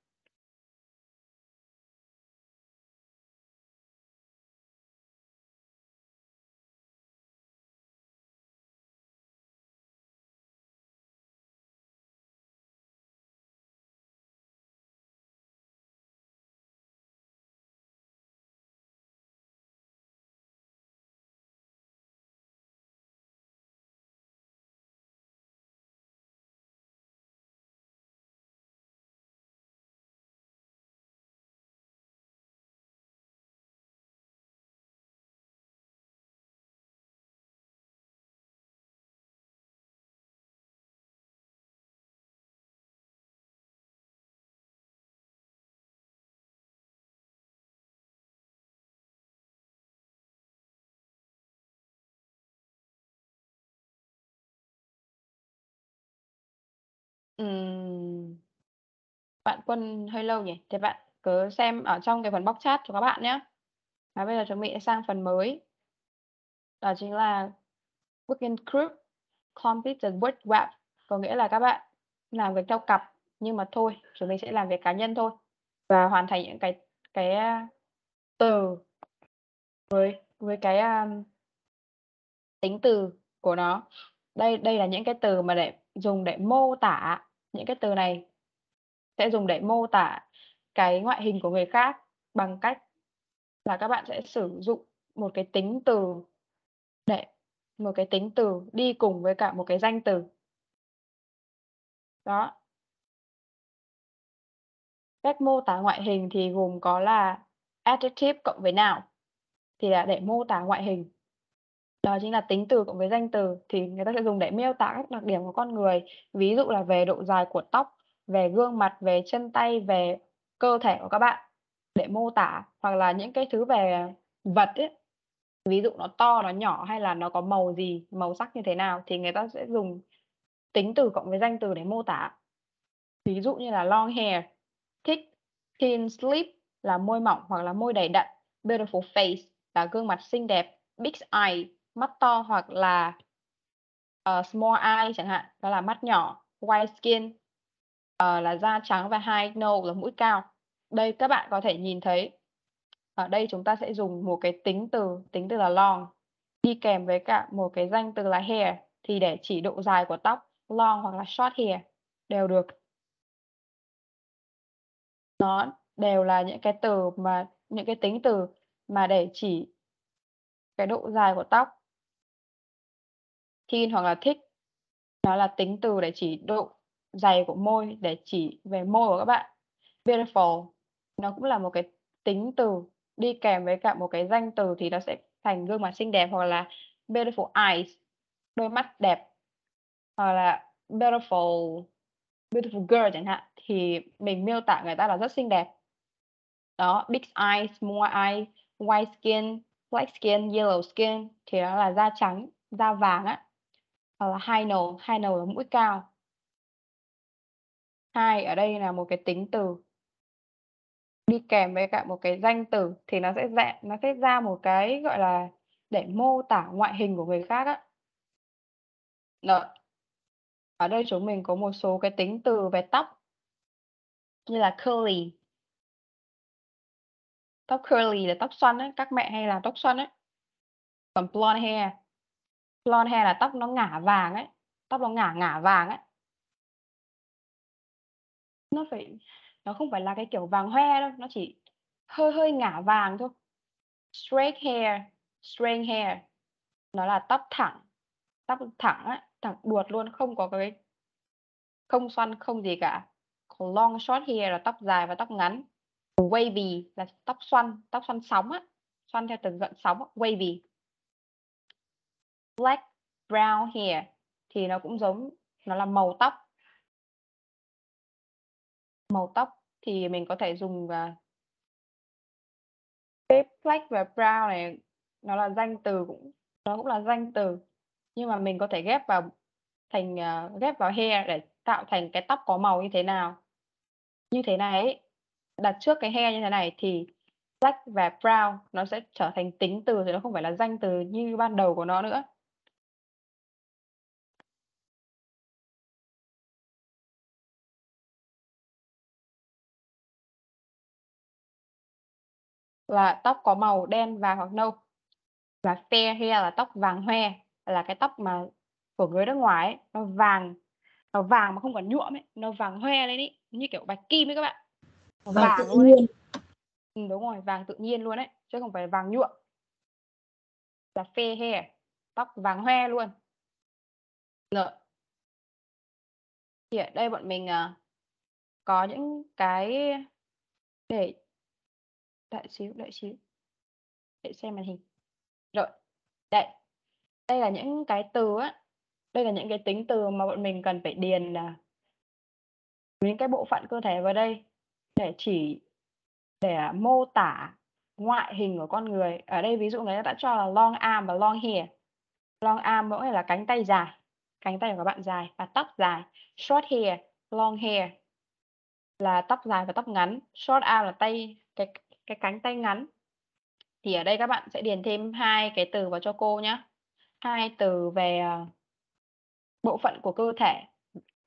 Ừm. Bạn Quân hơi lâu nhỉ? Thế bạn cứ xem ở trong cái phần box chat cho các bạn nhá. Và bây giờ chuẩn bị sang phần mới. Đó chính là Working group complete the word wrap, có nghĩa là các bạn làm việc theo cặp, nhưng mà thôi, chúng mình sẽ làm việc cá nhân thôi và hoàn thành những cái cái, à, từ với với cái, um, tính từ của nó. Đây đây là những cái từ mà để dùng để mô tả, những cái từ này sẽ dùng để mô tả cái ngoại hình của người khác bằng cách là các bạn sẽ sử dụng một cái tính từ để, một cái tính từ đi cùng với cả một cái danh từ. Đó. Cách mô tả ngoại hình thì gồm có là adjective cộng với nào thì là để mô tả ngoại hình. Đó chính là tính từ cộng với danh từ, thì người ta sẽ dùng để miêu tả các đặc điểm của con người, ví dụ là về độ dài của tóc, về gương mặt, về chân tay, về cơ thể của các bạn để mô tả, hoặc là những cái thứ về vật ấy, ví dụ nó to, nó nhỏ hay là nó có màu gì, màu sắc như thế nào thì người ta sẽ dùng tính từ cộng với danh từ để mô tả. Ví dụ như là long hair, thick, thin slip là môi mỏng hoặc là môi đầy đặn, beautiful face là gương mặt xinh đẹp, big eye, mắt to hoặc là uh, small eye chẳng hạn, đó là mắt nhỏ, white skin uh, là da trắng và high nose là mũi cao. Đây các bạn có thể nhìn thấy ở đây chúng ta sẽ dùng một cái tính từ, tính từ là long đi kèm với cả một cái danh từ là hair thì để chỉ độ dài của tóc long hoặc là short hair đều được. Nó đều là những cái từ mà những cái tính từ mà để chỉ cái độ dài của tóc. Thin hoặc là thích, nó là tính từ để chỉ độ dày của môi để chỉ về môi của các bạn. Beautiful. Nó cũng là một cái tính từ đi kèm với cả một cái danh từ thì nó sẽ thành gương mặt xinh đẹp hoặc là beautiful eyes đôi mắt đẹp. Hoặc là beautiful beautiful girl chẳng hạn thì mình miêu tả người ta là rất xinh đẹp. Đó big eyes small eyes white skin black skin yellow skin thì đó là da trắng da vàng á hoặc là high nose high nose là mũi cao hai ở đây là một cái tính từ đi kèm với cả một cái danh từ thì nó sẽ dạng nó sẽ ra một cái, gọi là, để mô tả ngoại hình của người khác á. Rồi. Ở đây chúng mình có một số cái tính từ về tóc. Như là curly. Tóc curly là tóc xoăn ấy, các mẹ hay làm tóc xoăn ấy. Còn blonde hair, blonde hair là tóc nó ngả vàng ấy, tóc nó ngả ngả vàng ấy. Nó phải nó không phải là cái kiểu vàng hoe đâu, nó chỉ hơi hơi ngả vàng thôi. Straight hair, straight hair nó là tóc thẳng, tóc thẳng á, thẳng đuột luôn, không có cái không xoăn, không gì cả. Còn long short hair là tóc dài và tóc ngắn. Wavy là tóc xoăn, tóc xoăn sóng á, xoăn theo từng gợn sóng wavy. Black, brown hair thì nó cũng giống, nó là màu tóc. Màu tóc thì mình có thể dùng, à, uh, cái black và brown này nó là danh từ cũng nó cũng là danh từ, nhưng mà mình có thể ghép vào thành, uh, ghép vào hair để tạo thành cái tóc có màu như thế nào. Như thế này ấy, đặt trước cái hair như thế này thì black và brown nó sẽ trở thành tính từ thì nó không phải là danh từ như ban đầu của nó nữa. Là tóc có màu đen, vàng hoặc nâu. Và fair hair là tóc vàng hoe, là cái tóc mà của người nước ngoài ấy, nó vàng, nó vàng mà không còn nhuộm ấy, nó vàng hoe lên ấy, như kiểu bạch kim ấy các bạn. Nó Vàng vàng tự luôn ấy. nhiên. Ừm, đúng rồi, vàng tự nhiên luôn ấy, chứ không phải vàng nhuộm. Là fair hair, tóc vàng hoe luôn. Rồi. Thì ở đây bọn mình, ờ, có những cái để đợi xíu, đợi xíu. Để xem màn hình. Rồi, đây. Đây là những cái từ á, đây là những cái tính từ mà bọn mình cần phải điền, là những cái bộ phận cơ thể vào đây để chỉ để, à, mô tả ngoại hình của con người. Ở đây ví dụ người ta đã cho là long arm và long hair. Long arm mỗi nghĩa là cánh tay dài, cánh tay của các bạn dài và tóc dài. Short hair, long hair là tóc dài và tóc ngắn. Short arm là tay cái cái cánh tay ngắn. Thì ở đây các bạn sẽ điền thêm hai cái từ vào cho cô nhé Hai từ về, à, bộ phận của cơ thể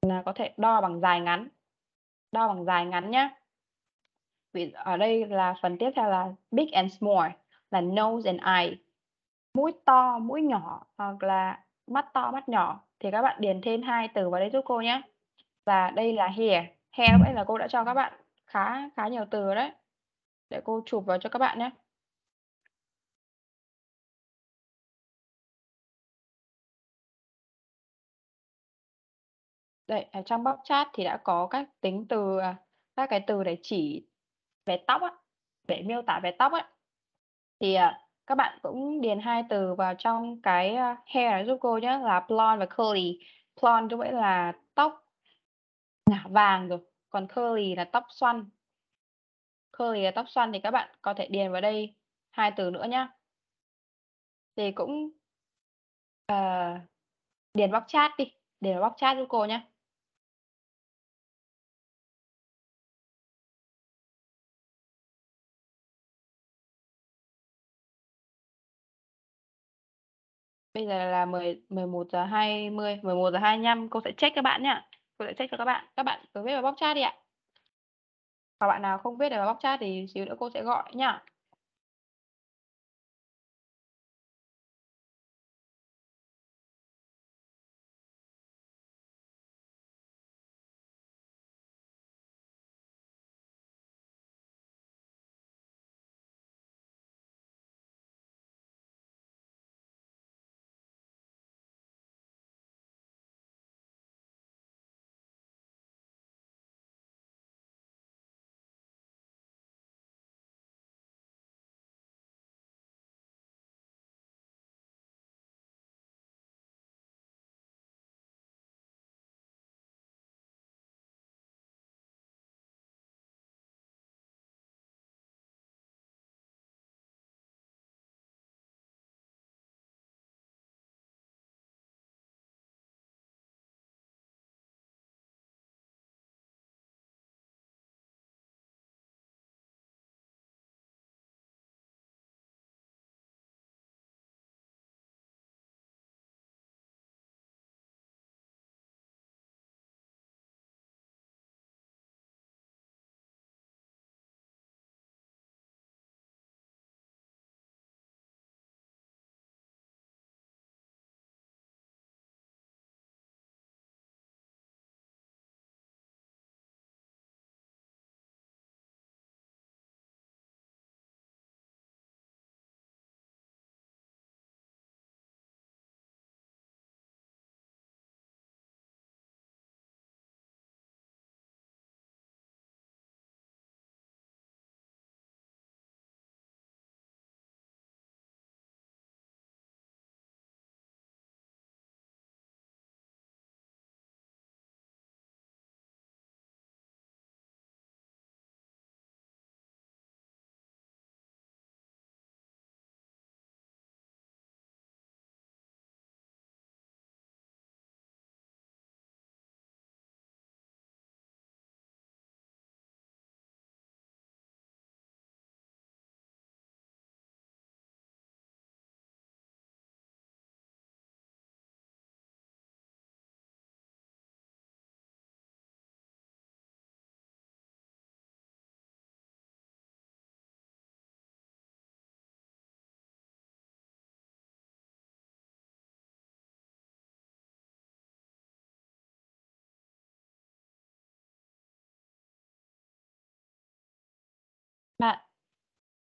là có thể đo bằng dài ngắn. Đo bằng dài ngắn nhá. Vì ở đây là phần tiếp theo là big and small là nose and eye. Mũi to, mũi nhỏ hoặc là mắt to, mắt nhỏ thì các bạn điền thêm hai từ vào đây giúp cô nhé Và đây là hair. Hair lúc nãy là cô đã cho các bạn khá khá nhiều từ đấy. Để cô chụp vào cho các bạn nhé. Đây, ở trong box chat thì đã có các tính từ, à, các cái từ để chỉ về tóc á, để miêu tả về tóc á. Thì, à, các bạn cũng điền hai từ vào trong cái, à, hair này giúp cô nhé, là blonde và curly. Blonde có nghĩa là tóc ngả vàng rồi, còn curly là tóc xoăn. Curly là tóc xoăn thì các bạn có thể điền vào đây hai từ nữa nhá. Thì cũng uh, điền box chat đi, điền vào box chat giúp cô nhé Bây Bây giờ là 10 11 giờ 20, 11 giờ 25 cô sẽ check các bạn nhá. Cô sẽ check cho các bạn. Các bạn cứ viết vào box chat đi ạ. Và bạn nào không biết được vào bóc chat thì xíu nữa cô sẽ gọi nhá.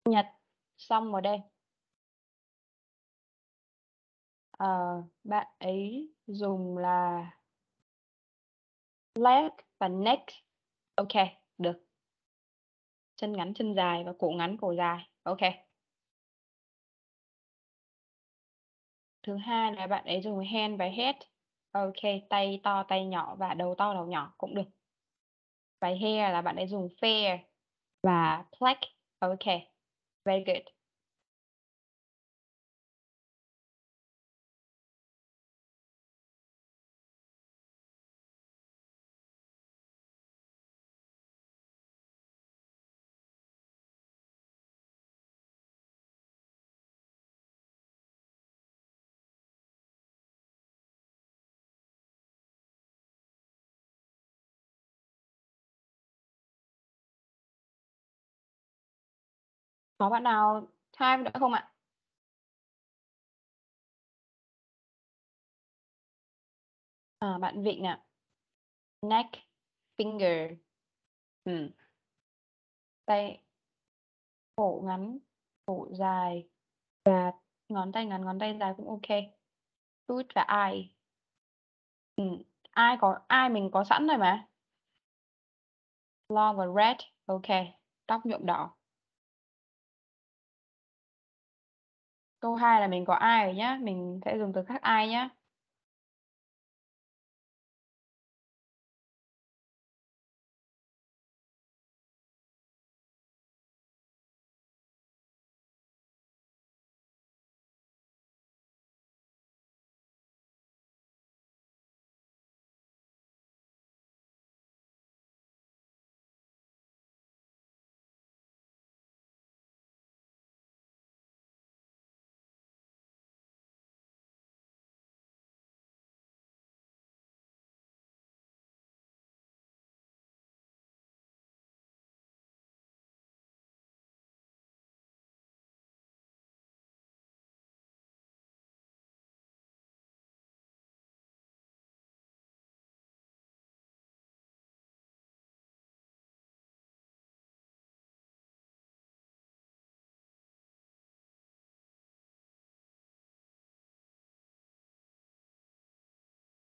Nhật xong rồi đây. À, bạn ấy dùng là leg và neck. OK, được. Chân ngắn, chân dài và cổ ngắn, cổ dài. OK. Thứ hai là bạn ấy dùng hand và head. OK, tay to, tay nhỏ và đầu to, đầu nhỏ cũng được. Và hair là bạn ấy dùng fair và black. OK. Very good. Có bạn nào time nữa không ạ? À, bạn Vịnh ạ. Neck, finger. Ừm. Tay cổ ngắn, cổ dài và ngón tay ngắn, ngón tay dài cũng OK. Foot và eye. Ừm, ai có ai mình có sẵn rồi mà. Long và red, OK. Tóc nhuộm đỏ. Câu 2 là mình có ai rồi nhá, mình sẽ dùng từ khác ai nhá.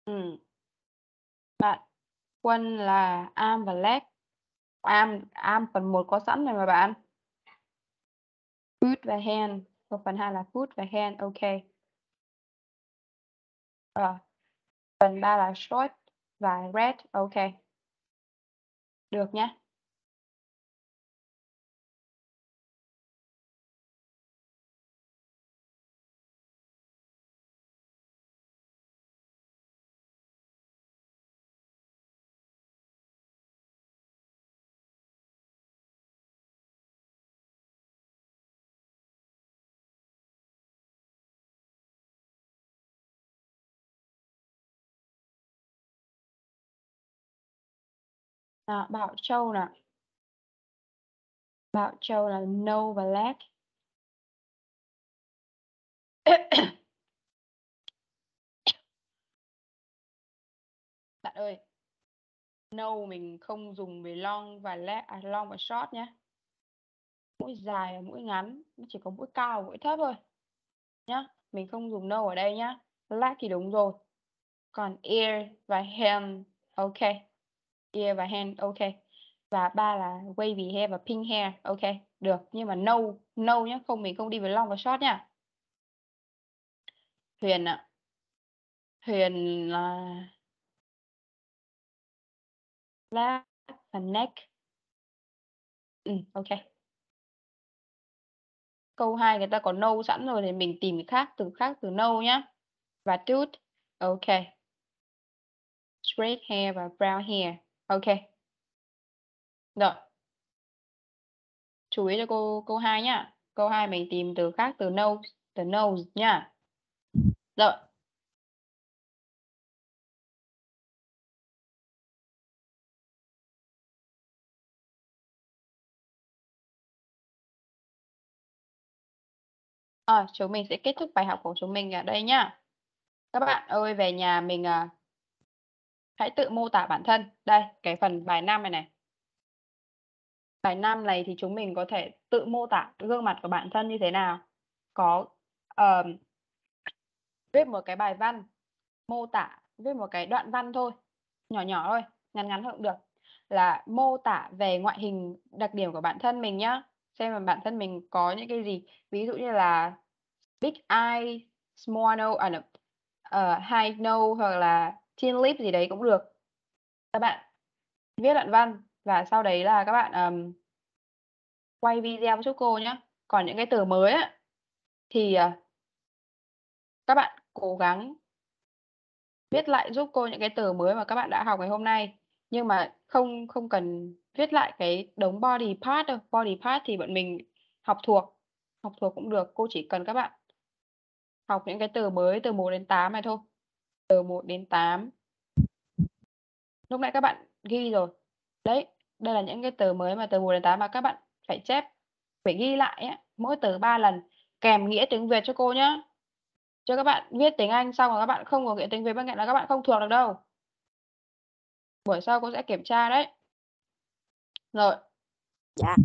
Ừ. Bạn Quân là am và leg. Am am phần 1 có sẵn rồi mà bạn. Foot và hand. Còn phần hai là foot và hand. Ok. Rồi. Phần 3 là short và red. Ok. Được nhé. À, Bảo Châu nè. Bảo Châu là no và lack. Bạn ơi, no mình không dùng về long và lack, à, long và short nhé. Mũi dài và mũi ngắn, nó chỉ có mũi cao và mũi thấp thôi. Nhá, mình không dùng no ở đây nhá. Lack thì đúng rồi. Còn ear và hem ok. Ear và hand, ok. Và ba là wavy hair và pink hair, ok. Được, nhưng mà no, no nhé không mình không đi với long và short nhá. Huyền ạ. Huyền là black và neck. Ừ, ok. Câu 2 người ta có no sẵn rồi thì mình tìm cái khác, từ khác từ no nhá. Và tooth, ok. Straight hair và brown hair, ok. Rồi. Chú ý cho cô câu 2 nhá. Câu 2 mình tìm từ khác từ nose, từ nose nhá. Rồi. À, chúng mình sẽ kết thúc bài học của chúng mình ở đây nhá. Các bạn ơi, về nhà mình à, hãy tự mô tả bản thân. Đây, cái phần bài 5 này này. Bài 5 này thì chúng mình có thể tự mô tả gương mặt của bản thân như thế nào. Có uh, viết một cái bài văn, mô tả, viết một cái đoạn văn thôi. Nhỏ nhỏ thôi, ngắn ngắn cũng được. Là mô tả về ngoại hình đặc điểm của bản thân mình nhá. Xem mà bản thân mình có những cái gì. Ví dụ như là big eye, small nose, à, uh, high nose hoặc là thin lip gì đấy cũng được. Các bạn viết đoạn văn và sau đấy là các bạn um, quay video giúp cô nhé. Còn những cái từ mới á, thì uh, các bạn cố gắng viết lại giúp cô những cái từ mới mà các bạn đã học ngày hôm nay. Nhưng mà không không cần viết lại cái đống body part đâu. Body part thì bọn mình học thuộc. Học thuộc cũng được. Cô chỉ cần các bạn học những cái từ mới từ 1 đến 8 này thôi. Từ 1 đến 8. Lúc nãy các bạn ghi rồi. Đấy, đây là những cái từ mới mà từ 1 đến 8 mà các bạn phải chép, phải ghi lại ấy, mỗi từ 3 lần kèm nghĩa tiếng Việt cho cô nhá. Cho các bạn viết tiếng Anh xong rồi các bạn không có nghĩa tiếng Việt bên cạnh là các bạn không thuộc được đâu. Buổi sau cô sẽ kiểm tra đấy. Rồi. Dạ.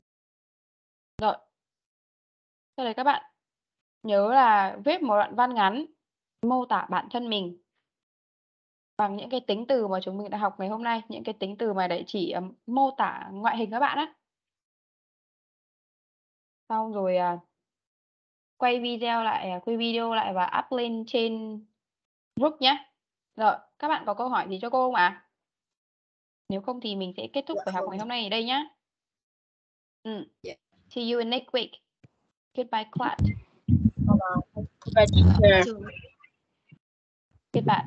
Rồi. Sau đấy các bạn nhớ là viết một đoạn văn ngắn mô tả bản thân mình bằng những cái tính từ mà chúng mình đã học ngày hôm nay, những cái tính từ mà để chỉ um, mô tả ngoại hình các bạn á. Xong rồi à, quay video lại, à, quay video lại và up lên trên group nhé. Rồi, các bạn có câu hỏi gì cho cô không ạ? À? Nếu không thì mình sẽ kết thúc Dạ bài học ngày hôm nay ở đây nhé. Ừ. Dạ. See you in next week. Goodbye class. Bye teacher. Goodbye.